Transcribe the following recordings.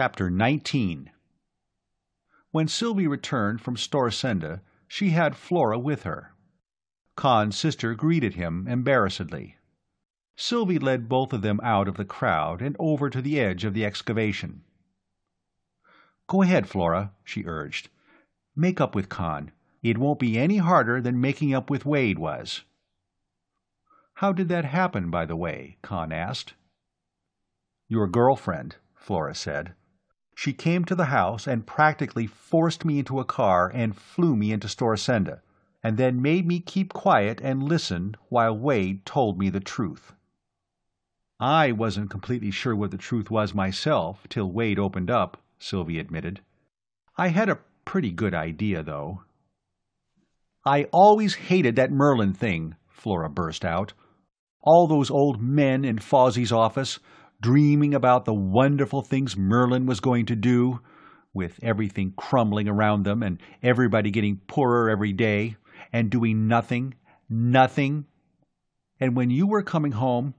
Chapter 19 When Sylvie returned from Storisende, she had Flora with her. Conn's sister greeted him embarrassedly. Sylvie led both of them out of the crowd and over to the edge of the excavation. "Go ahead, Flora," she urged. "Make up with Conn. It won't be any harder than making up with Wade was." "How did that happen, by the way?" Conn asked. "Your girlfriend," Flora said. "She came to the house and practically forced me into a car and flew me into Storisende, and then made me keep quiet and listen while Wade told me the truth." "I wasn't completely sure what the truth was myself, till Wade opened up," Sylvie admitted. "I had a pretty good idea, though." "I always hated that Merlin thing," Flora burst out. "All those old men in Fawzi's office, dreaming about the wonderful things Merlin was going to do, with everything crumbling around them and everybody getting poorer every day, and doing nothing, nothing. And when you were coming home,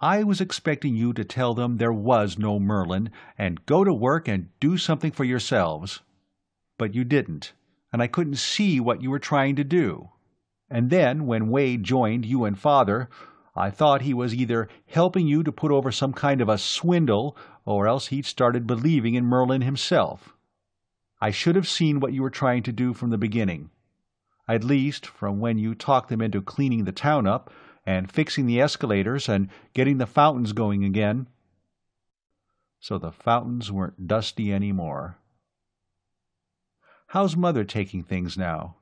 I was expecting you to tell them there was no Merlin, and go to work and do something for yourselves. But you didn't, and I couldn't see what you were trying to do. And then, when Wade joined you and Father, I thought he was either helping you to put over some kind of a swindle, or else he'd started believing in Merlin himself. I should have seen what you were trying to do from the beginning. At least, from when you talked them into cleaning the town up and fixing the escalators and getting the fountains going again. So the fountains weren't dusty any more. How's Mother taking things now?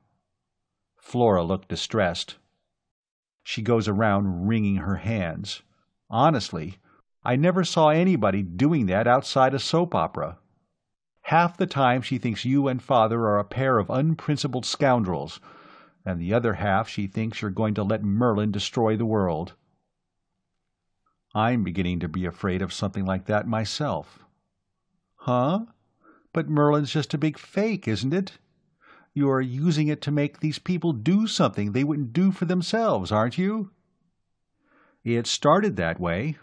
Flora looked distressed. She goes around wringing her hands. Honestly, I never saw anybody doing that outside a soap opera. Half the time she thinks you and Father are a pair of unprincipled scoundrels and the other half she thinks you're going to let Merlin destroy the world. I'm beginning to be afraid of something like that myself. Huh? But Merlin's just a big fake, isn't it? You're using it to make these people do something they wouldn't do for themselves, aren't you? It started that way.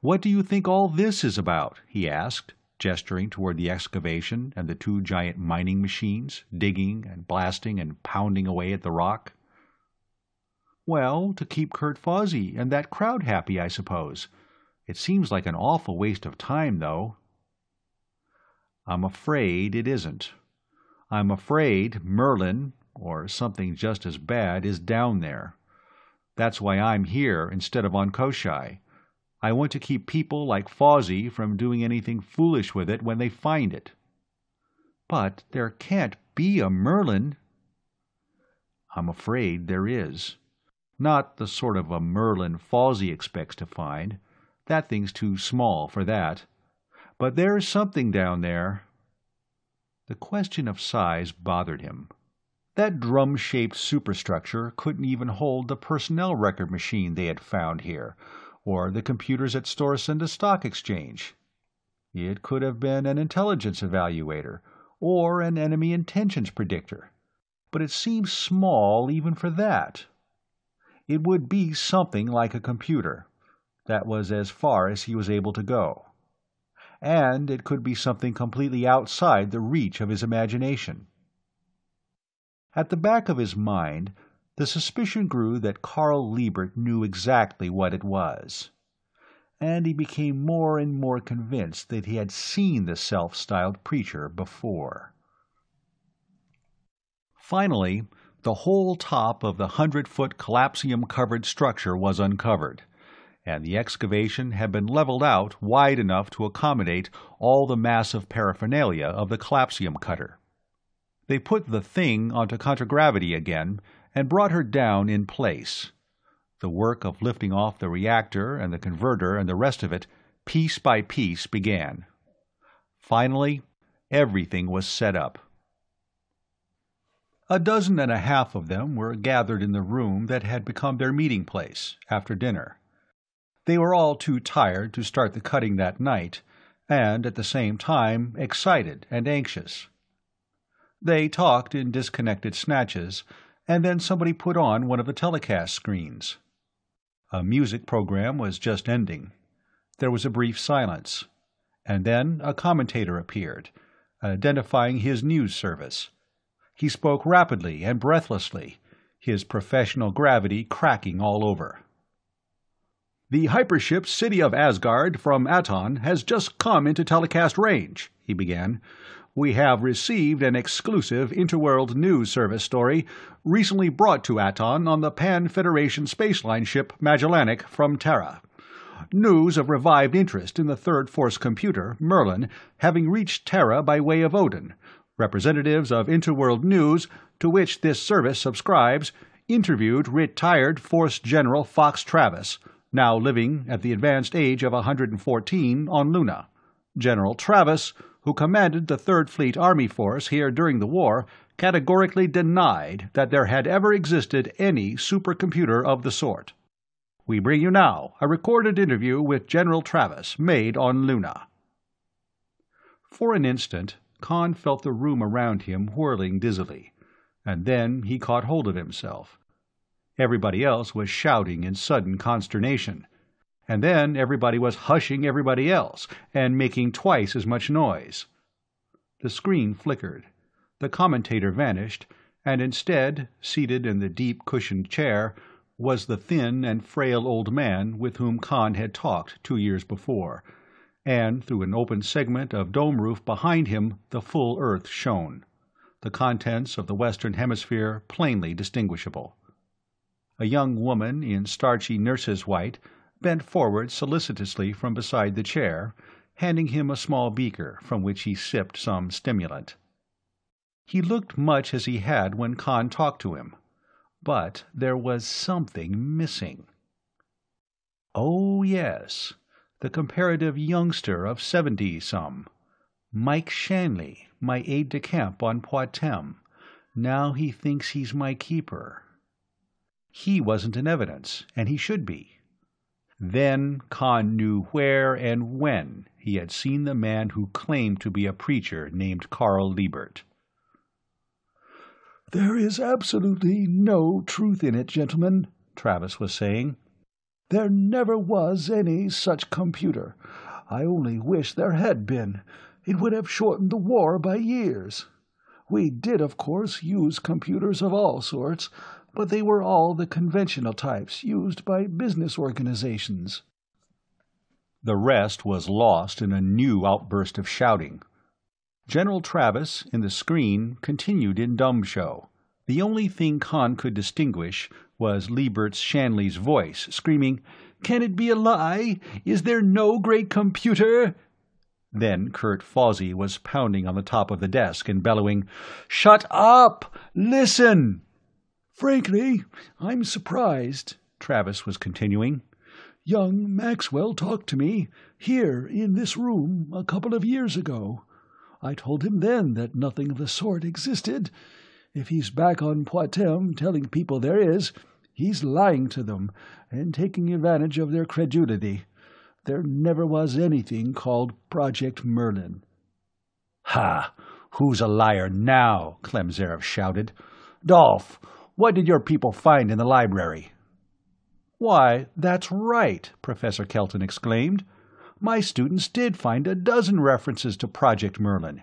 What do you think all this is about? he asked gesturing toward the excavation and the two giant mining machines, digging and blasting and pounding away at the rock. Well, to keep Kurt Fawzi and that crowd happy, I suppose. It seems like an awful waste of time, though. I'm afraid it isn't. I'm afraid Merlin, or something just as bad, is down there. That's why I'm here instead of on Koshchei. I want to keep people like Fawzi from doing anything foolish with it when they find it. But there can't be a Merlin. I'm afraid there is. Not the sort of a Merlin Fawzi expects to find. That thing's too small for that. But there's something down there. The question of size bothered him. That drum-shaped superstructure couldn't even hold the personnel record machine they had found here, or the computers at Storisende Stock Exchange. It could have been an intelligence evaluator, or an enemy intentions predictor, but it seemed small even for that. It would be something like a computer. That was as far as he was able to go. And it could be something completely outside the reach of his imagination. At the back of his mind the suspicion grew that Carl Liebert knew exactly what it was. And he became more and more convinced that he had seen the self-styled preacher before. Finally, the whole top of the hundred-foot collapsium-covered structure was uncovered, and the excavation had been leveled out wide enough to accommodate all the massive paraphernalia of the collapsium cutter. They put the thing onto contragravity again and brought her down in place. The work of lifting off the reactor and the converter and the rest of it, piece by piece, began. Finally, everything was set up. A dozen and a half of them were gathered in the room that had become their meeting place, after dinner. They were all too tired to start the cutting that night, and at the same time excited and anxious. They talked in disconnected snatches, and then somebody put on one of the telecast screens. A music program was just ending. There was a brief silence. And then a commentator appeared, identifying his news service. He spoke rapidly and breathlessly, his professional gravity cracking all over. The hypership City of Asgard from Aton has just come into telecast range, he began. We have received an exclusive Interworld News Service story recently brought to Aton on the Pan Federation spaceline ship Magellanic from Terra. News of revived interest in the Third Force computer, Merlin, having reached Terra by way of Odin. Representatives of Interworld News, to which this service subscribes, interviewed retired Force General Foxx Travis, now living at the advanced age of 114 on Luna. General Travis, who commanded the Third Fleet Army Force here during the war, categorically denied that there had ever existed any supercomputer of the sort. We bring you now a recorded interview with General Travis made on Luna. For an instant, Conn felt the room around him whirling dizzily, and then he caught hold of himself. Everybody else was shouting in sudden consternation. And then everybody was hushing everybody else and making twice as much noise. The screen flickered. The commentator vanished, and instead, seated in the deep cushioned chair, was the thin and frail old man with whom Conn had talked two years before, and through an open segment of dome roof behind him the full earth shone, the contents of the western hemisphere plainly distinguishable. A young woman in starchy nurse's white bent forward solicitously from beside the chair, handing him a small beaker from which he sipped some stimulant. He looked much as he had when Conn talked to him, but there was something missing. Oh, yes, the comparative youngster of seventy some. Mike Shanley, my aide de camp on Poictesme. Now he thinks he's my keeper. He wasn't in evidence, and he should be. Then Conn knew where and when he had seen the man who claimed to be a preacher named Carl Liebert. There is absolutely no truth in it, gentlemen, Travis was saying. There never was any such computer. I only wish there had been. It would have shortened the war by years. We did, of course, use computers of all sorts, but they were all the conventional types used by business organizations. The rest was lost in a new outburst of shouting. General Travis, in the screen, continued in dumb show. The only thing Conn could distinguish was Liebert's Shanley's voice, screaming, Can it be a lie? Is there no great computer? Then Kurt Fawzi was pounding on the top of the desk and bellowing, Shut up! Listen! Frankly, I'm surprised, Travis was continuing. Young Maxwell talked to me, here in this room, a couple of years ago. I told him then that nothing of the sort existed. If he's back on Poictesme telling people there is, he's lying to them and taking advantage of their credulity. There never was anything called Project Merlin. Ha! Who's a liar now? Klem Zareff shouted. Dolph, what did your people find in the library? Why, that's right, Professor Kellton exclaimed. My students did find a dozen references to Project Merlin.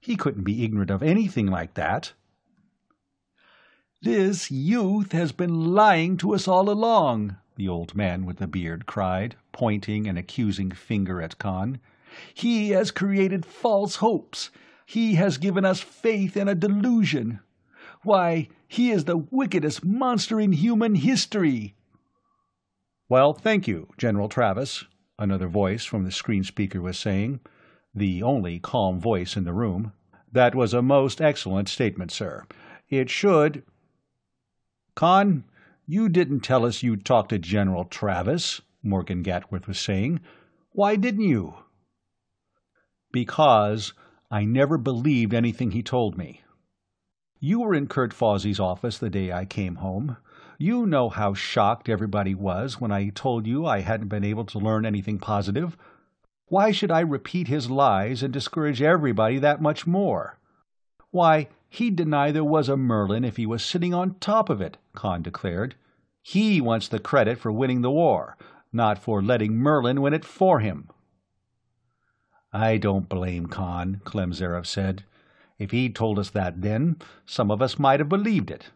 He couldn't be ignorant of anything like that. This youth has been lying to us all along, the old man with the beard cried, pointing an accusing finger at Conn. He has created false hopes. He has given us faith in a delusion. Why, he is the wickedest monster in human history. Well, thank you, General Travis, another voice from the screen speaker was saying, the only calm voice in the room. That was a most excellent statement, sir. It should. Conn, you didn't tell us you'd talked to General Travis, Morgan Gatworth was saying. Why didn't you? Because I never believed anything he told me. You were in Kurt Fawzi's office the day I came home. You know how shocked everybody was when I told you I hadn't been able to learn anything positive. Why should I repeat his lies and discourage everybody that much more? Why, he'd deny there was a Merlin if he was sitting on top of it, Conn declared. He wants the credit for winning the war, not for letting Merlin win it for him. I don't blame Conn, Klem said. If he'd told us that then, some of us might have believed it.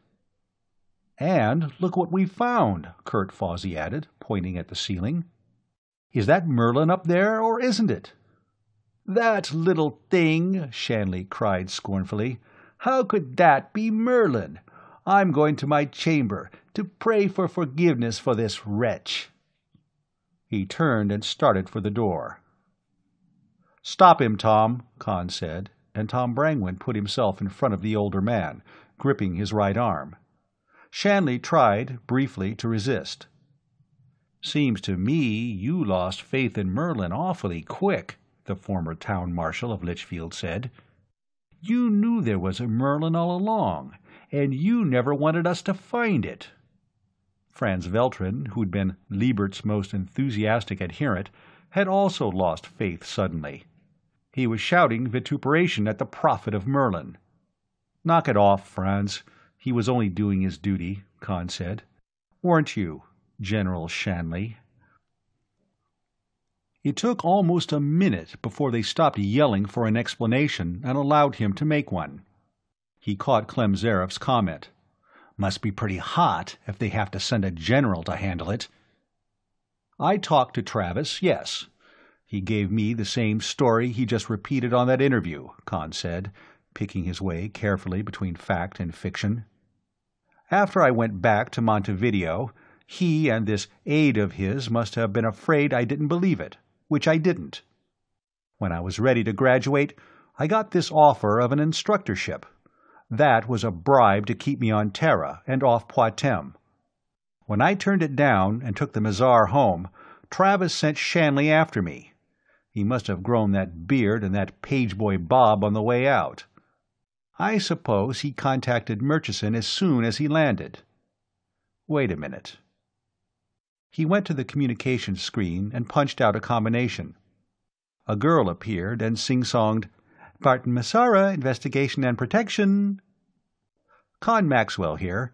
And look what we found, Kurt Fawzi added, pointing at the ceiling. Is that Merlin up there, or isn't it? That little thing, Shanley cried scornfully. How could that be Merlin? I'm going to my chamber to pray for forgiveness for this wretch. He turned and started for the door. Stop him, Tom, Conn said, and Tom Brangwyn put himself in front of the older man, gripping his right arm. Shanley tried, briefly, to resist. Seems to me you lost faith in Merlin awfully quick, the former town marshal of Litchfield said. You knew there was a Merlin all along, and you never wanted us to find it. Franz Veltrin, who'd been Liebert's most enthusiastic adherent, had also lost faith suddenly. He was shouting vituperation at the prophet of Merlin. Knock it off, Franz. He was only doing his duty, Conn said. Weren't you, General Shanley? It took almost a minute before they stopped yelling for an explanation and allowed him to make one. He caught Klem Zareff's comment. Must be pretty hot if they have to send a general to handle it. I talked to Travis, yes. He gave me the same story he just repeated on that interview, Conn said, picking his way carefully between fact and fiction. After I went back to Montevideo, he and this aide of his must have been afraid I didn't believe it which I didn't. When I was ready to graduate, I got this offer of an instructorship. That was a bribe to keep me on Terra and off Poictesme. When I turned it down and took the Mazar home, Travis sent Shanley after me. He must have grown that beard and that pageboy bob on the way out. I suppose he contacted Murchison as soon as he landed. Wait a minute. He went to the communication screen and punched out a combination. A girl appeared and sing-songed, Barton Massara, Investigation and Protection. Conn Maxwell here.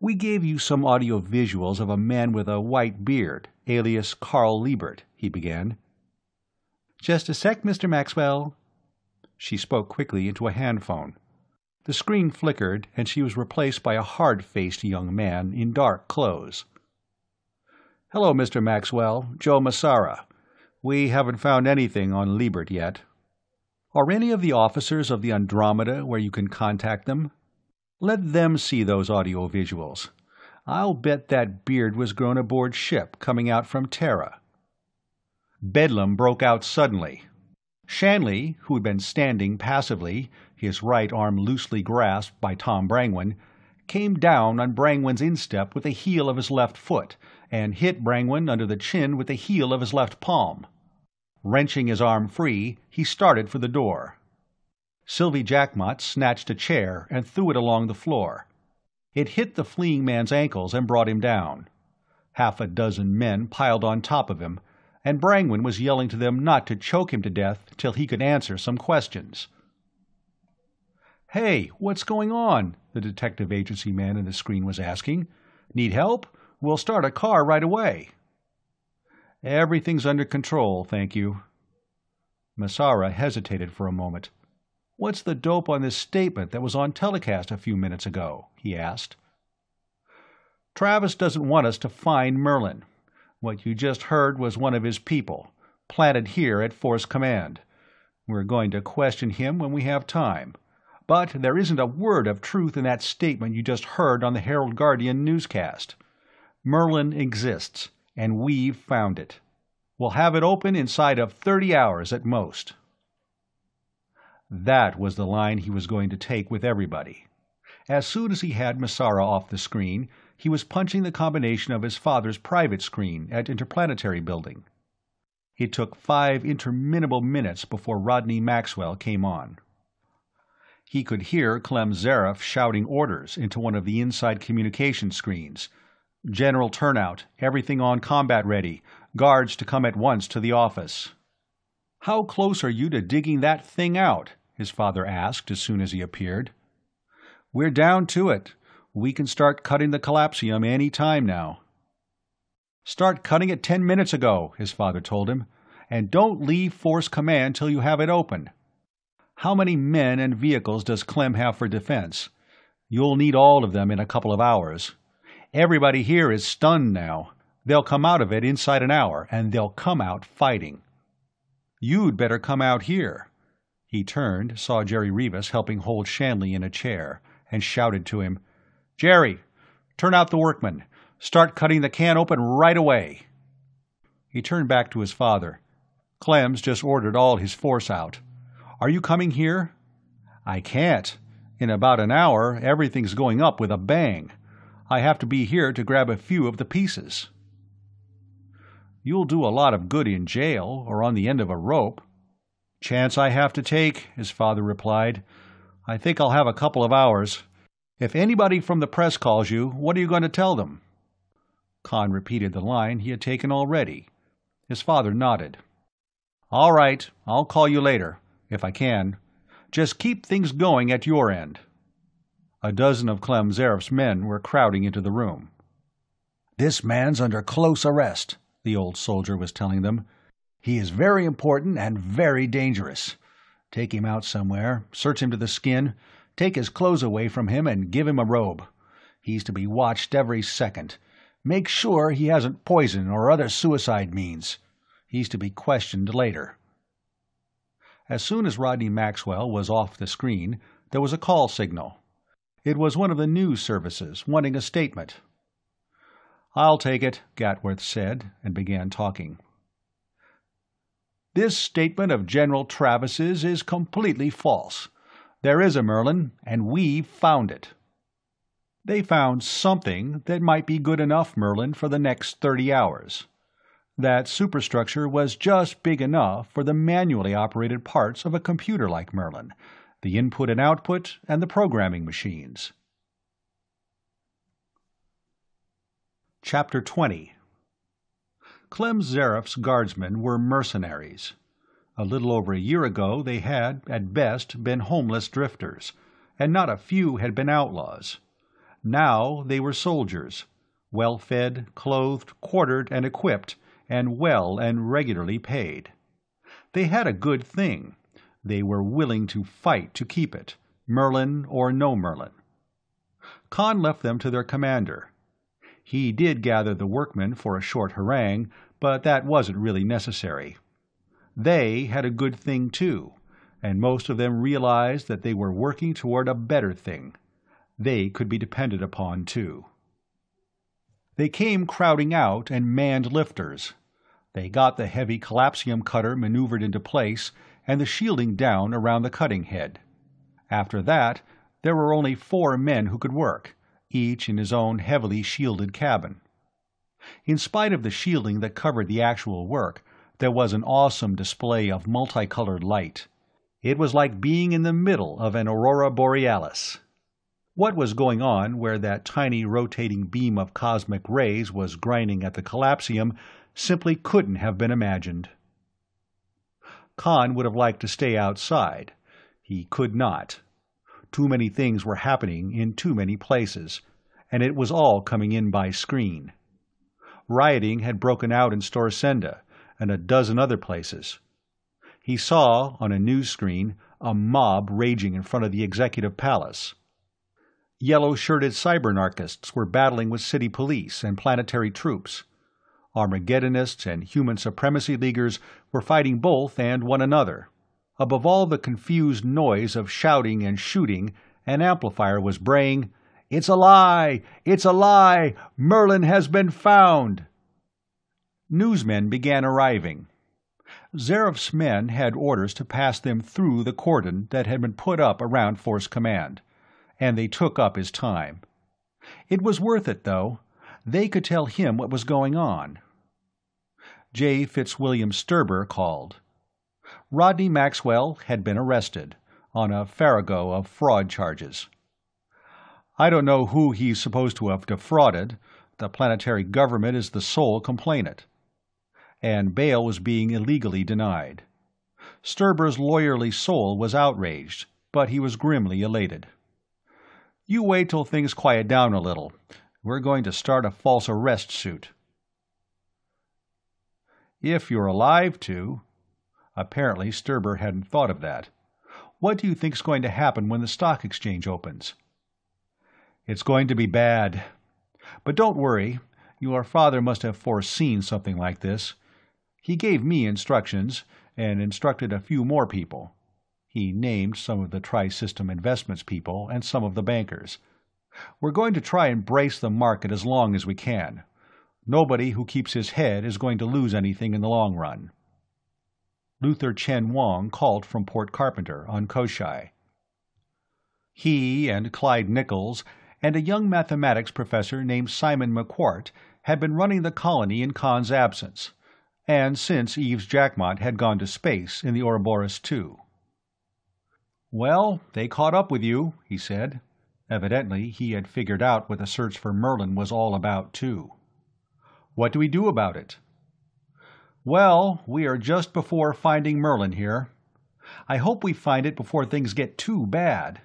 We gave you some audio visuals of a man with a white beard, alias Carl Liebert, he began. Just a sec, Mr. Maxwell. She spoke quickly into a handphone. The screen flickered, and she was replaced by a hard-faced young man in dark clothes. Hello, Mr. Maxwell. Joe Massara. We haven't found anything on Liebert yet. Are any of the officers of the Andromeda where you can contact them? Let them see those audio visuals. I'll bet that beard was grown aboard ship coming out from Terra. Bedlam broke out suddenly. Shanley, who had been standing passively, his right arm loosely grasped by Tom Brangwyn, came down on Brangwyn's instep with the heel of his left foot and hit Brangwyn under the chin with the heel of his left palm. Wrenching his arm free, he started for the door. Sylvie Jacquemart snatched a chair and threw it along the floor. It hit the fleeing man's ankles and brought him down. Half a dozen men piled on top of him, and Brangwyn was yelling to them not to choke him to death till he could answer some questions. Hey, what's going on? the detective agency man in the screen was asking. Need help? We'll start a car right away. Everything's under control, thank you. Massara hesitated for a moment. What's the dope on this statement that was on telecast a few minutes ago? he asked. Travis doesn't want us to find Merlin. What you just heard was one of his people, planted here at Force Command. We're going to question him when we have time. But there isn't a word of truth in that statement you just heard on the Herald Guardian newscast. Merlin exists, and we've found it. We'll have it open inside of 30 hours at most. That was the line he was going to take with everybody. As soon as he had Massara off the screen, he was punching the combination of his father's private screen at Interplanetary Building. It took five interminable minutes before Rodney Maxwell came on. He could hear Klem Zareff shouting orders into one of the inside communication screens, General turnout, everything on combat ready, guards to come at once to the office. How close are you to digging that thing out? his father asked as soon as he appeared. We're down to it. We can start cutting the collapsium any time now. Start cutting it ten minutes ago, his father told him. and don't leave Force Command till you have it open. How many men and vehicles does Klem have for defense? You'll need all of them in a couple of hours. Everybody here is stunned now. They'll come out of it inside an hour, and they'll come out fighting. You'd better come out here. He turned, saw Jerry Rivas helping hold Shanley in a chair, and shouted to him, Jerry, turn out the workmen. Start cutting the can open right away. He turned back to his father. Klem's just ordered all his force out. Are you coming here? I can't. In about an hour, everything's going up with a bang. I have to be here to grab a few of the pieces. You'll do a lot of good in jail or on the end of a rope. Chance I have to take, his father replied. I think I'll have a couple of hours. If anybody from the press calls you, what are you going to tell them? Conn repeated the line he had taken already. His father nodded. All right, I'll call you later, if I can. Just keep things going at your end. A dozen of Klem Zareff's men were crowding into the room. This man's under close arrest, the old soldier was telling them. He is very important and very dangerous. Take him out somewhere, search him to the skin, take his clothes away from him and give him a robe. He's to be watched every second. Make sure he hasn't poison or other suicide means. He's to be questioned later. As soon as Rodney Maxwell was off the screen, there was a call signal. It was one of the news services, wanting a statement. I'll take it, Gatworth said, and began talking. This statement of General Travis's is completely false. There is a Merlin, and we've found it. They found something that might be good enough Merlin for the next 30 hours. That superstructure was just big enough for the manually operated parts of a computer like Merlin, the input and output, and the programming machines. Chapter 20 Klem Zareff's guardsmen were mercenaries. A little over a year ago they had, at best, been homeless drifters, and not a few had been outlaws. Now they were soldiers, well fed, clothed, quartered, and equipped, and well and regularly paid. They had a good thing. They were willing to fight to keep it, Merlin or no Merlin. Conn left them to their commander. He did gather the workmen for a short harangue, but that wasn't really necessary. They had a good thing too, and most of them realized that they were working toward a better thing. They could be depended upon too. They came crowding out and manned lifters. They got the heavy collapsium cutter maneuvered into place and the shielding down around the cutting head. After that, there were only four men who could work, each in his own heavily shielded cabin. In spite of the shielding that covered the actual work, there was an awesome display of multicolored light. It was like being in the middle of an aurora borealis. What was going on where that tiny rotating beam of cosmic rays was grinding at the collapsium simply couldn't have been imagined. Conn would have liked to stay outside. He could not. Too many things were happening in too many places, and it was all coming in by screen. Rioting had broken out in Storisende and a dozen other places. He saw, on a news screen, a mob raging in front of the executive palace. Yellow-shirted cybernarchists were battling with city police and planetary troops. Armageddonists and human supremacy leaguers were fighting both and one another. Above all the confused noise of shouting and shooting, an amplifier was braying, It's a lie! It's a lie! Merlin has been found! Newsmen began arriving. Zareff's men had orders to pass them through the cordon that had been put up around Force Command, and they took up his time. It was worth it, though. They could tell him what was going on. J. Fitzwilliam Sturber called. Rodney Maxwell had been arrested, on a farrago of fraud charges. I don't know who he's supposed to have defrauded. The planetary government is the sole complainant. And bail was being illegally denied. Sturber's lawyerly soul was outraged, but he was grimly elated. You wait till things quiet down a little. We're going to start a false arrest suit. If you're alive to, Apparently Sturber hadn't thought of that. What do you think's going to happen when the stock exchange opens? It's going to be bad. But don't worry, your father must have foreseen something like this. He gave me instructions, and instructed a few more people. He named some of the Tri-System Investments people and some of the bankers. We're going to try and brace the market as long as we can. Nobody who keeps his head is going to lose anything in the long run. Luther Chen Wong called from Port Carpenter on Koshchei. He and Clyde Nichols and a young mathematics professor named Simon McQuart had been running the colony in Conn's absence, and since Yves Jacquemart had gone to space in the Ouroboros II. Well, they caught up with you, he said. Evidently he had figured out what the search for Merlin was all about, too. What do we do about it? Well, we are just before finding Merlin here. I hope we find it before things get too bad.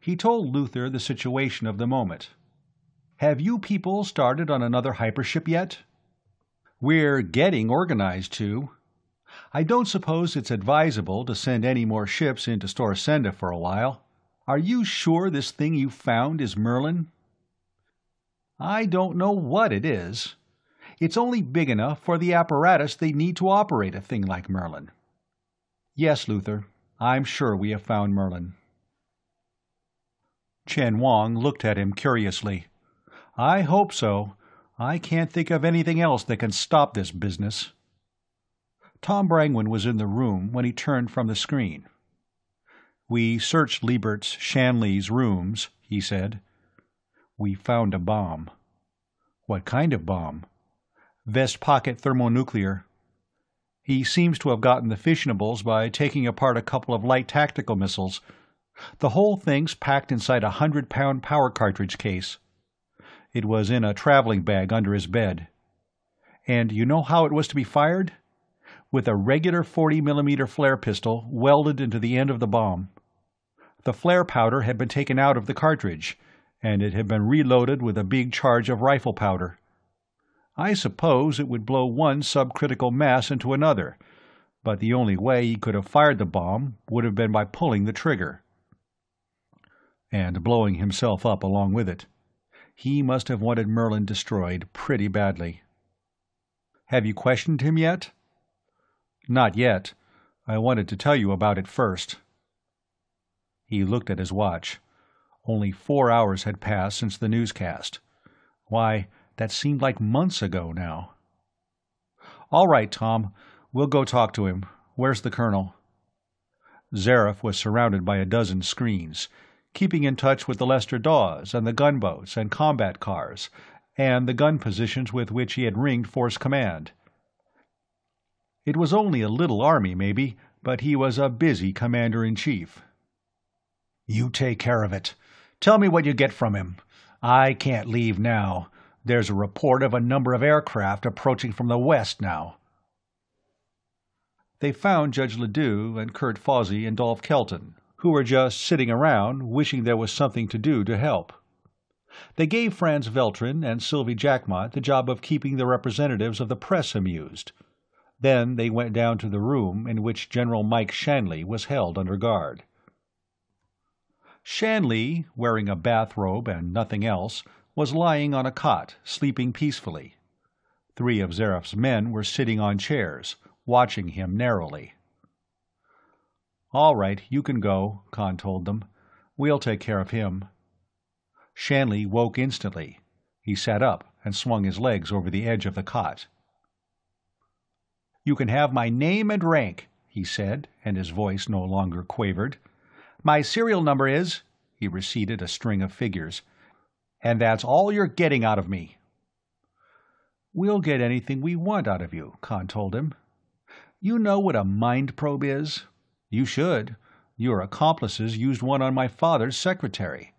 He told Luther the situation of the moment. Have you people started on another hypership yet? We're getting organized to. I don't suppose it's advisable to send any more ships into Storisende for a while. Are you sure this thing you found is Merlin? I don't know what it is. It's only big enough for the apparatus they need to operate a thing like Merlin. Yes, Luther, I'm sure we have found Merlin. Chen Wong looked at him curiously. I hope so. I can't think of anything else that can stop this business. Tom Brangwyn was in the room when he turned from the screen. We searched Liebert's Shanley's rooms, he said. We found a bomb. What kind of bomb? Vest pocket thermonuclear. He seems to have gotten the fissionables by taking apart a couple of light tactical missiles. The whole thing's packed inside a hundred pound power cartridge case. It was in a traveling bag under his bed. And you know how it was to be fired? With a regular 40 millimeter flare pistol welded into the end of the bomb. The flare powder had been taken out of the cartridge, and it had been reloaded with a big charge of rifle powder. I suppose it would blow one subcritical mass into another, but the only way he could have fired the bomb would have been by pulling the trigger. And blowing himself up along with it. He must have wanted Merlin destroyed pretty badly. Have you questioned him yet? Not yet. I wanted to tell you about it first. He looked at his watch. Only four hours had passed since the newscast. Why, that seemed like months ago now. All right, Tom. We'll go talk to him. Where's the colonel? Zareff was surrounded by a dozen screens keeping in touch with the Lester Dawes and the gunboats and combat cars, and the gun positions with which he had ringed Force Command. It was only a little army, maybe, but he was a busy commander-in-chief. You take care of it. Tell me what you get from him. I can't leave now. There's a report of a number of aircraft approaching from the west now. They found Judge Ledue and Kurt Fawzi and Dolph Kellton, who were just sitting around wishing there was something to do to help. They gave Franz Veltrin and Sylvie Jacquemart the job of keeping the representatives of the press amused. Then they went down to the room in which General Mike Shanley was held under guard. Shanley, wearing a bathrobe and nothing else, was lying on a cot, sleeping peacefully. Three of Zareff's men were sitting on chairs, watching him narrowly. All right, you can go, Conn told them. We'll take care of him. Shanley woke instantly. He sat up and swung his legs over the edge of the cot. You can have my name and rank, he said, and his voice no longer quavered. My serial number is, he receded a string of figures, and that's all you're getting out of me. We'll get anything we want out of you, Conn told him. You know what a mind probe is? You should. Your accomplices used one on my father's secretary.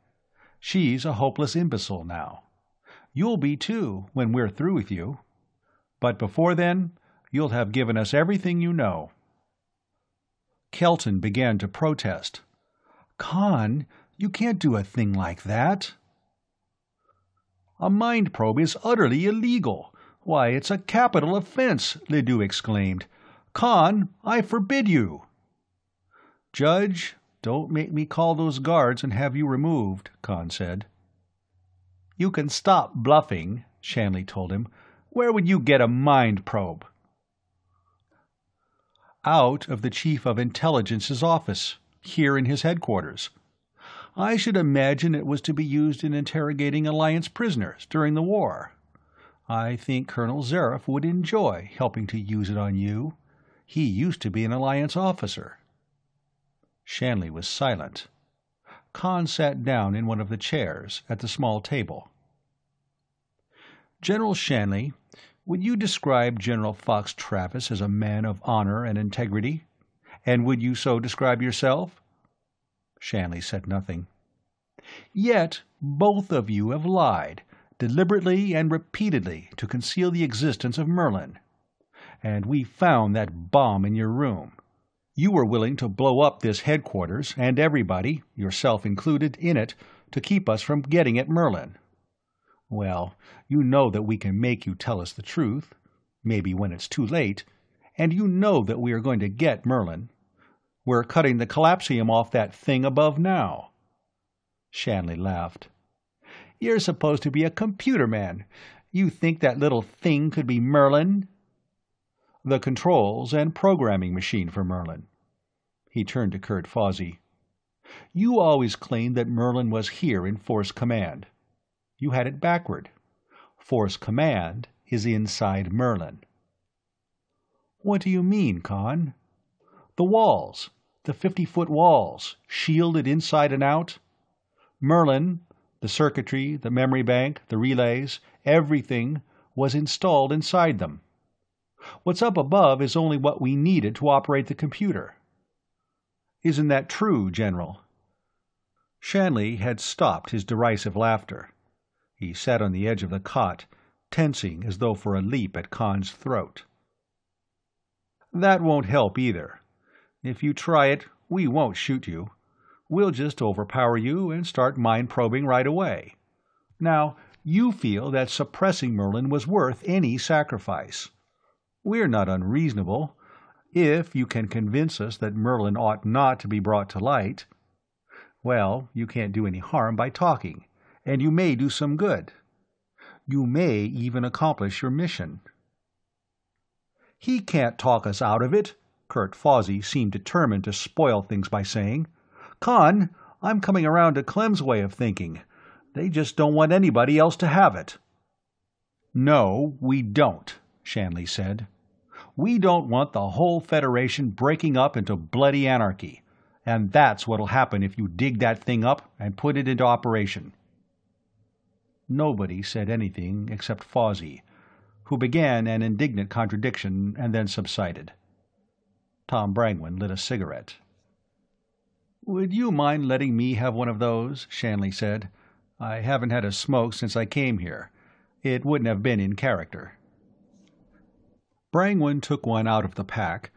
She's a hopeless imbecile now. You'll be too, when we're through with you. But before then, you'll have given us everything you know. Kellton began to protest. Conn, you can't do a thing like that. A mind probe is utterly illegal. Why, it's a capital offense, Ledue exclaimed. Conn, I forbid you. Judge, don't make me call those guards and have you removed, Conn said. You can stop bluffing, Shanley told him. Where would you get a mind probe? Out of the Chief of Intelligence's office, here in his headquarters. I should imagine it was to be used in interrogating Alliance prisoners during the war. I think Colonel Zareff would enjoy helping to use it on you. He used to be an Alliance officer. Shanley was silent. Conn sat down in one of the chairs at the small table. General Shanley, would you describe General Foxx Travis as a man of honor and integrity? And would you so describe yourself? Shanley said nothing. Yet both of you have lied, deliberately and repeatedly, to conceal the existence of Merlin. And we found that bomb in your room. You were willing to blow up this headquarters and everybody, yourself included, in it to keep us from getting at Merlin. Well, you know that we can make you tell us the truth, maybe when it's too late, and you know that we are going to get Merlin. We're cutting the collapsium off that thing above now. Shanley laughed. You're supposed to be a computer man. You think that little thing could be Merlin? The controls and programming machine for Merlin. He turned to Kurt Fawzi. You always claimed that Merlin was here in Force Command. You had it backward. Force Command is inside Merlin. What do you mean, Conn? The walls, the fifty-foot walls, shielded inside and out. Merlin, the circuitry, the memory bank, the relays, everything was installed inside them. What's up above is only what we needed to operate the computer. Isn't that true, General? Shanley had stopped his derisive laughter. He sat on the edge of the cot, tensing as though for a leap at Conn's throat. That won't help either. If you try it, we won't shoot you. We'll just overpower you and start mind probing right away. Now, you feel that suppressing Merlin was worth any sacrifice. We're not unreasonable. If you can convince us that Merlin ought not to be brought to light, well, you can't do any harm by talking, and you may do some good. You may even accomplish your mission. He can't talk us out of it, Kurt Fawzi seemed determined to spoil things by saying. Conn, I'm coming around to Klem's way of thinking. They just don't want anybody else to have it. No, we don't, Shanley said. We don't want the whole Federation breaking up into bloody anarchy, and that's what'll happen if you dig that thing up and put it into operation. Nobody said anything except Fawzi, who began an indignant contradiction and then subsided. Tom Brangwyn lit a cigarette. Would you mind letting me have one of those? Shanley said. I haven't had a smoke since I came here. It wouldn't have been in character. Brangwyn took one out of the pack,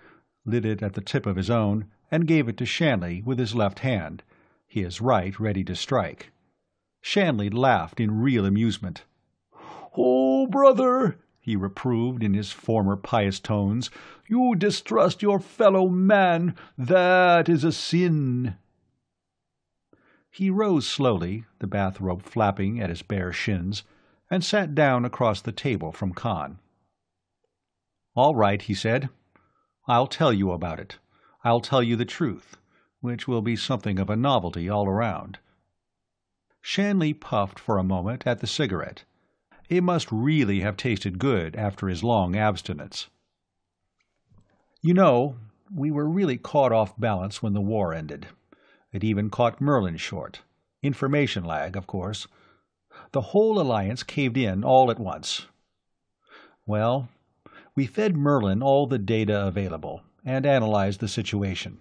lit it at the tip of his own, and gave it to Shanley with his left hand, his right ready to strike. Shanley laughed in real amusement. "Oh, brother," he reproved in his former pious tones, "you distrust your fellow man. That is a sin." He rose slowly, the bathrobe flapping at his bare shins, and sat down across the table from Conn. All right, he said. I'll tell you about it. I'll tell you the truth, which will be something of a novelty all around. Shanley puffed for a moment at the cigarette. It must really have tasted good after his long abstinence. You know, we were really caught off balance when the war ended. It even caught Merlin short. Information lag, of course. The whole alliance caved in all at once. Well, we fed Merlin all the data available and analyzed the situation.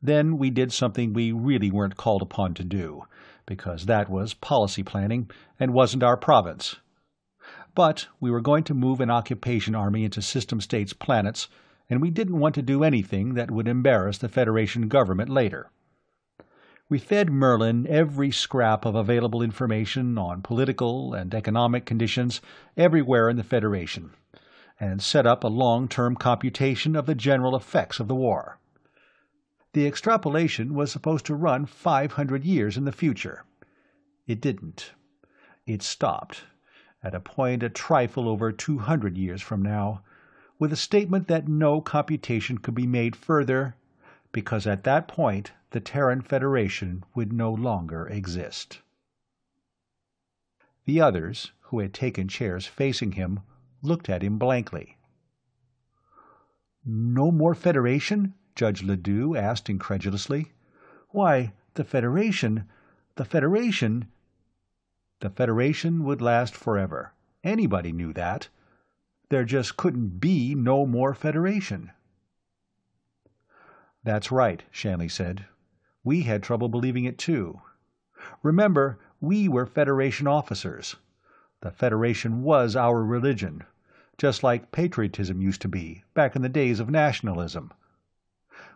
Then we did something we really weren't called upon to do, because that was policy planning and wasn't our province. But we were going to move an occupation army into System States planets, and we didn't want to do anything that would embarrass the Federation government later. We fed Merlin every scrap of available information on political and economic conditions everywhere in the Federation and set up a long-term computation of the general effects of the war. The extrapolation was supposed to run 500 years in the future. It didn't. It stopped, at a point a trifle over 200 years from now, with a statement that no computation could be made further, because at that point the Terran Federation would no longer exist. The others, who had taken chairs facing him, looked at him blankly. No more Federation? Judge Ledue asked incredulously. Why, the Federation, the Federation... The Federation would last forever. Anybody knew that. There just couldn't be no more Federation. That's right, Shanley said. We had trouble believing it too. Remember, we were Federation officers. The Federation was our religion, just like patriotism used to be, back in the days of nationalism.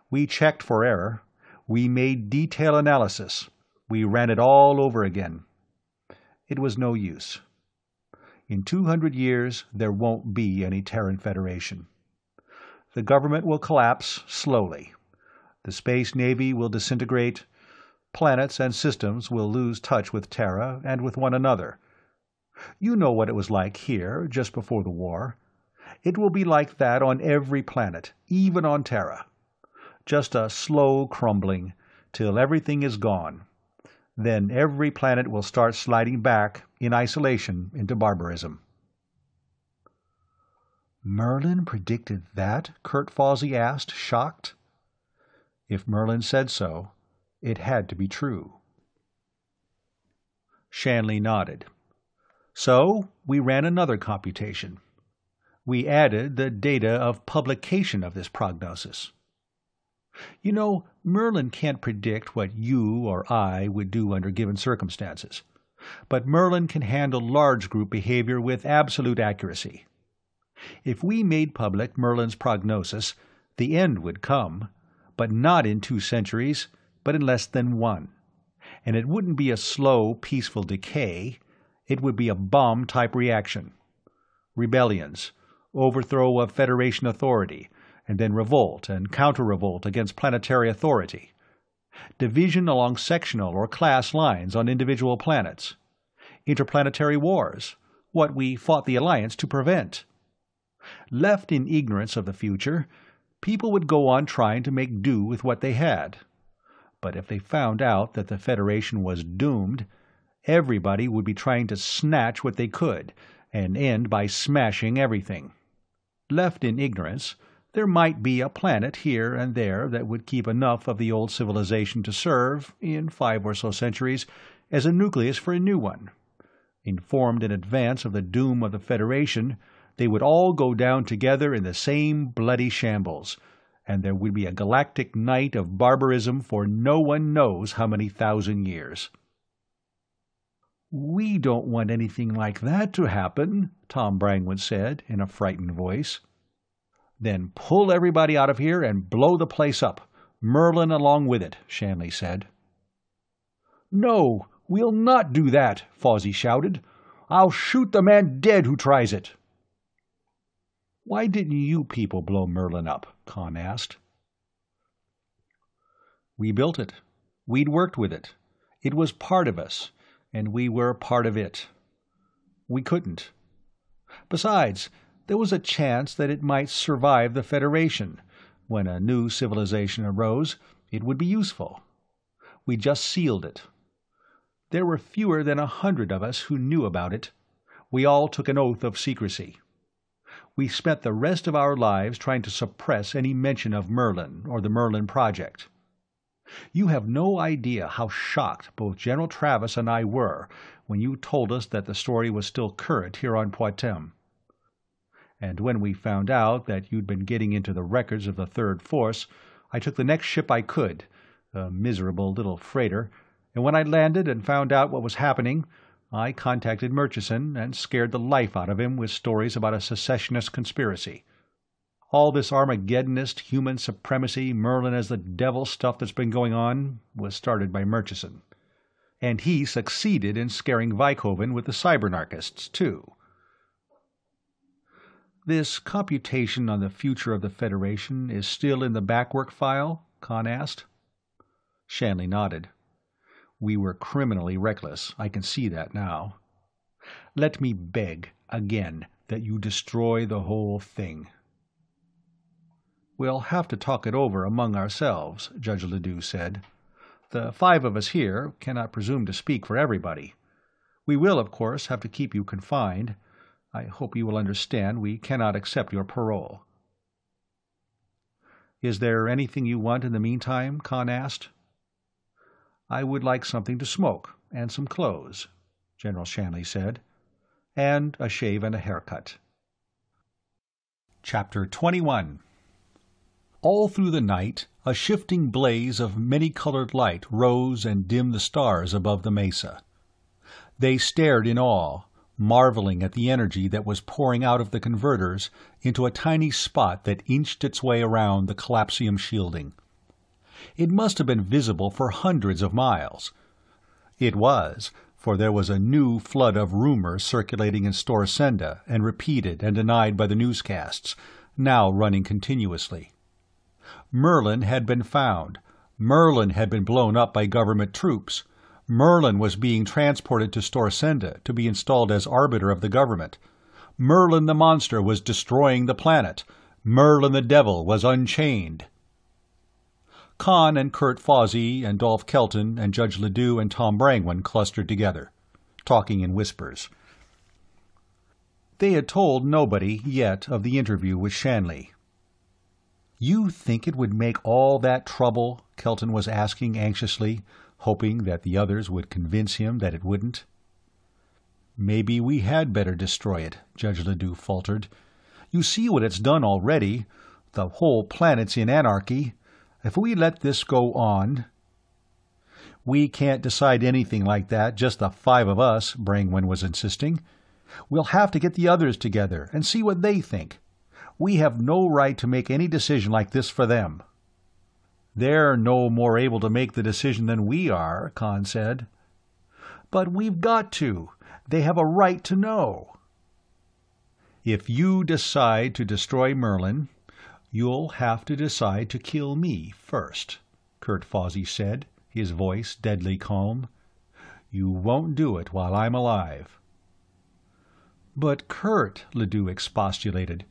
We checked for error. We made detail analysis. We ran it all over again. It was no use. In 200 years, there won't be any Terran Federation. The government will collapse slowly. The Space Navy will disintegrate. Planets and systems will lose touch with Terra and with one another. You know what it was like here, just before the war. It will be like that on every planet, even on Terra. Just a slow crumbling, till everything is gone. Then every planet will start sliding back, in isolation, into barbarism. Merlin predicted that? Kurt Fawzi asked, shocked. If Merlin said so, it had to be true. Shanley nodded. So we ran another computation. We added the data of publication of this prognosis. You know, Merlin can't predict what you or I would do under given circumstances. But Merlin can handle large group behavior with absolute accuracy. If we made public Merlin's prognosis, the end would come, but not in two centuries, but in less than one. And it wouldn't be a slow, peaceful decay. It would be a bomb-type reaction. Rebellions, overthrow of Federation authority, and then revolt and counter-revolt against planetary authority. Division along sectional or class lines on individual planets. Interplanetary wars, what we fought the Alliance to prevent. Left in ignorance of the future, people would go on trying to make do with what they had. But if they found out that the Federation was doomed, everybody would be trying to snatch what they could, and end by smashing everything. Left in ignorance, there might be a planet here and there that would keep enough of the old civilization to serve, in five or so centuries, as a nucleus for a new one. Informed in advance of the doom of the Federation, they would all go down together in the same bloody shambles, and there would be a galactic night of barbarism for no one knows how many thousand years. We don't want anything like that to happen, Tom Brangwyn said in a frightened voice. Then pull everybody out of here and blow the place up. Merlin along with it, Shanley said. No, we'll not do that, Fawzi shouted. I'll shoot the man dead who tries it. Why didn't you people blow Merlin up? Conn asked. We built it. We'd worked with it. It was part of us, and we were part of it. We couldn't. Besides, there was a chance that it might survive the Federation. When a new civilization arose, it would be useful. We just sealed it. There were fewer than a hundred of us who knew about it. We all took an oath of secrecy we spent the rest of our lives trying to suppress any mention of Merlin or the Merlin Project. You have no idea how shocked both General Travis and I were when you told us that the story was still current here on Poictesme. And when we found out that you'd been getting into the records of the Third Force, I took the next ship I could, a miserable little freighter, and when I landed and found out what was happening, I contacted Murchison and scared the life out of him with stories about a secessionist conspiracy. All this Armageddonist, human supremacy, Merlin as the devil stuff that's been going on was started by Murchison. And he succeeded in scaring Vikhoven with the cybernarchists, too. This computation on the future of the Federation is still in the backwork file? Conn asked. Shanley nodded. We were criminally reckless. I can see that now. Let me beg, again, that you destroy the whole thing. We'll have to talk it over among ourselves, Judge Ledue said. The five of us here cannot presume to speak for everybody. We will, of course, have to keep you confined. I hope you will understand we cannot accept your parole. Is there anything you want in the meantime? Conn asked. I would like something to smoke, and some clothes, General Shanley said, and a shave and a haircut. Chapter 21 All through the night, a shifting blaze of many-colored light rose and dimmed the stars above the mesa. They stared in awe, marveling at the energy that was pouring out of the converters into a tiny spot that inched its way around the collapsium shielding. It must have been visible for hundreds of miles. It was, for there was a new flood of rumors circulating in Storisende and repeated and denied by the newscasts, now running continuously. Merlin had been found. Merlin had been blown up by government troops. Merlin was being transported to Storisende to be installed as arbiter of the government. Merlin the monster was destroying the planet. Merlin the devil was unchained. Conn and Kurt Fawzi and Dolph Kellton and Judge Ledue and Tom Brangwyn clustered together, talking in whispers. They had told nobody yet of the interview with Shanley. You think it would make all that trouble? Kellton was asking anxiously, hoping that the others would convince him that it wouldn't. Maybe we had better destroy it, Judge Ledue faltered. You see what it's done already. The whole planet's in anarchy. If we let this go on... We can't decide anything like that, just the five of us, Brangwyn was insisting. We'll have to get the others together and see what they think. We have no right to make any decision like this for them. They're no more able to make the decision than we are, Conn said. But we've got to. They have a right to know. If you decide to destroy Merlin, you'll have to decide to kill me first, Kurt Fawzi said, his voice deadly calm. You won't do it while I'm alive. But Kurt, Ledue expostulated,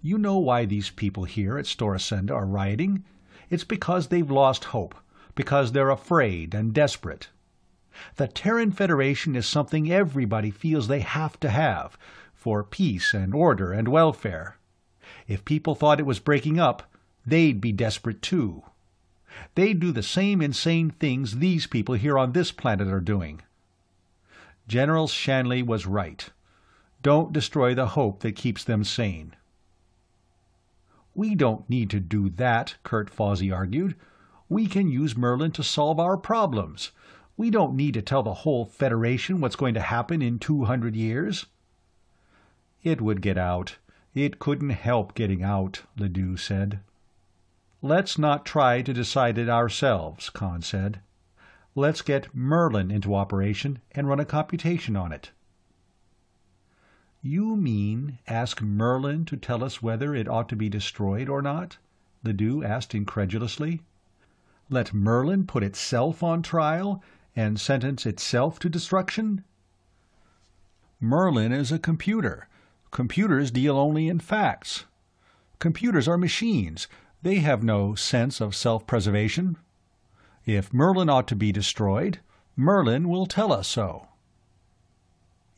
you know why these people here at Storisende are rioting. It's because they've lost hope, because they're afraid and desperate. The Terran Federation is something everybody feels they have to have for peace and order and welfare. If people thought it was breaking up, they'd be desperate too. They'd do the same insane things these people here on this planet are doing. General Shanley was right. Don't destroy the hope that keeps them sane. We don't need to do that, Kurt Fawzi argued. We can use Merlin to solve our problems. We don't need to tell the whole Federation what's going to happen in 200 years. It would get out. It couldn't help getting out, Ledue said. Let's not try to decide it ourselves, Conn said. Let's get Merlin into operation and run a computation on it. You mean ask Merlin to tell us whether it ought to be destroyed or not? Ledue asked incredulously. Let Merlin put itself on trial and sentence itself to destruction? Merlin is a computer. Computers deal only in facts. Computers are machines. They have no sense of self-preservation. If Merlin ought to be destroyed, Merlin will tell us so.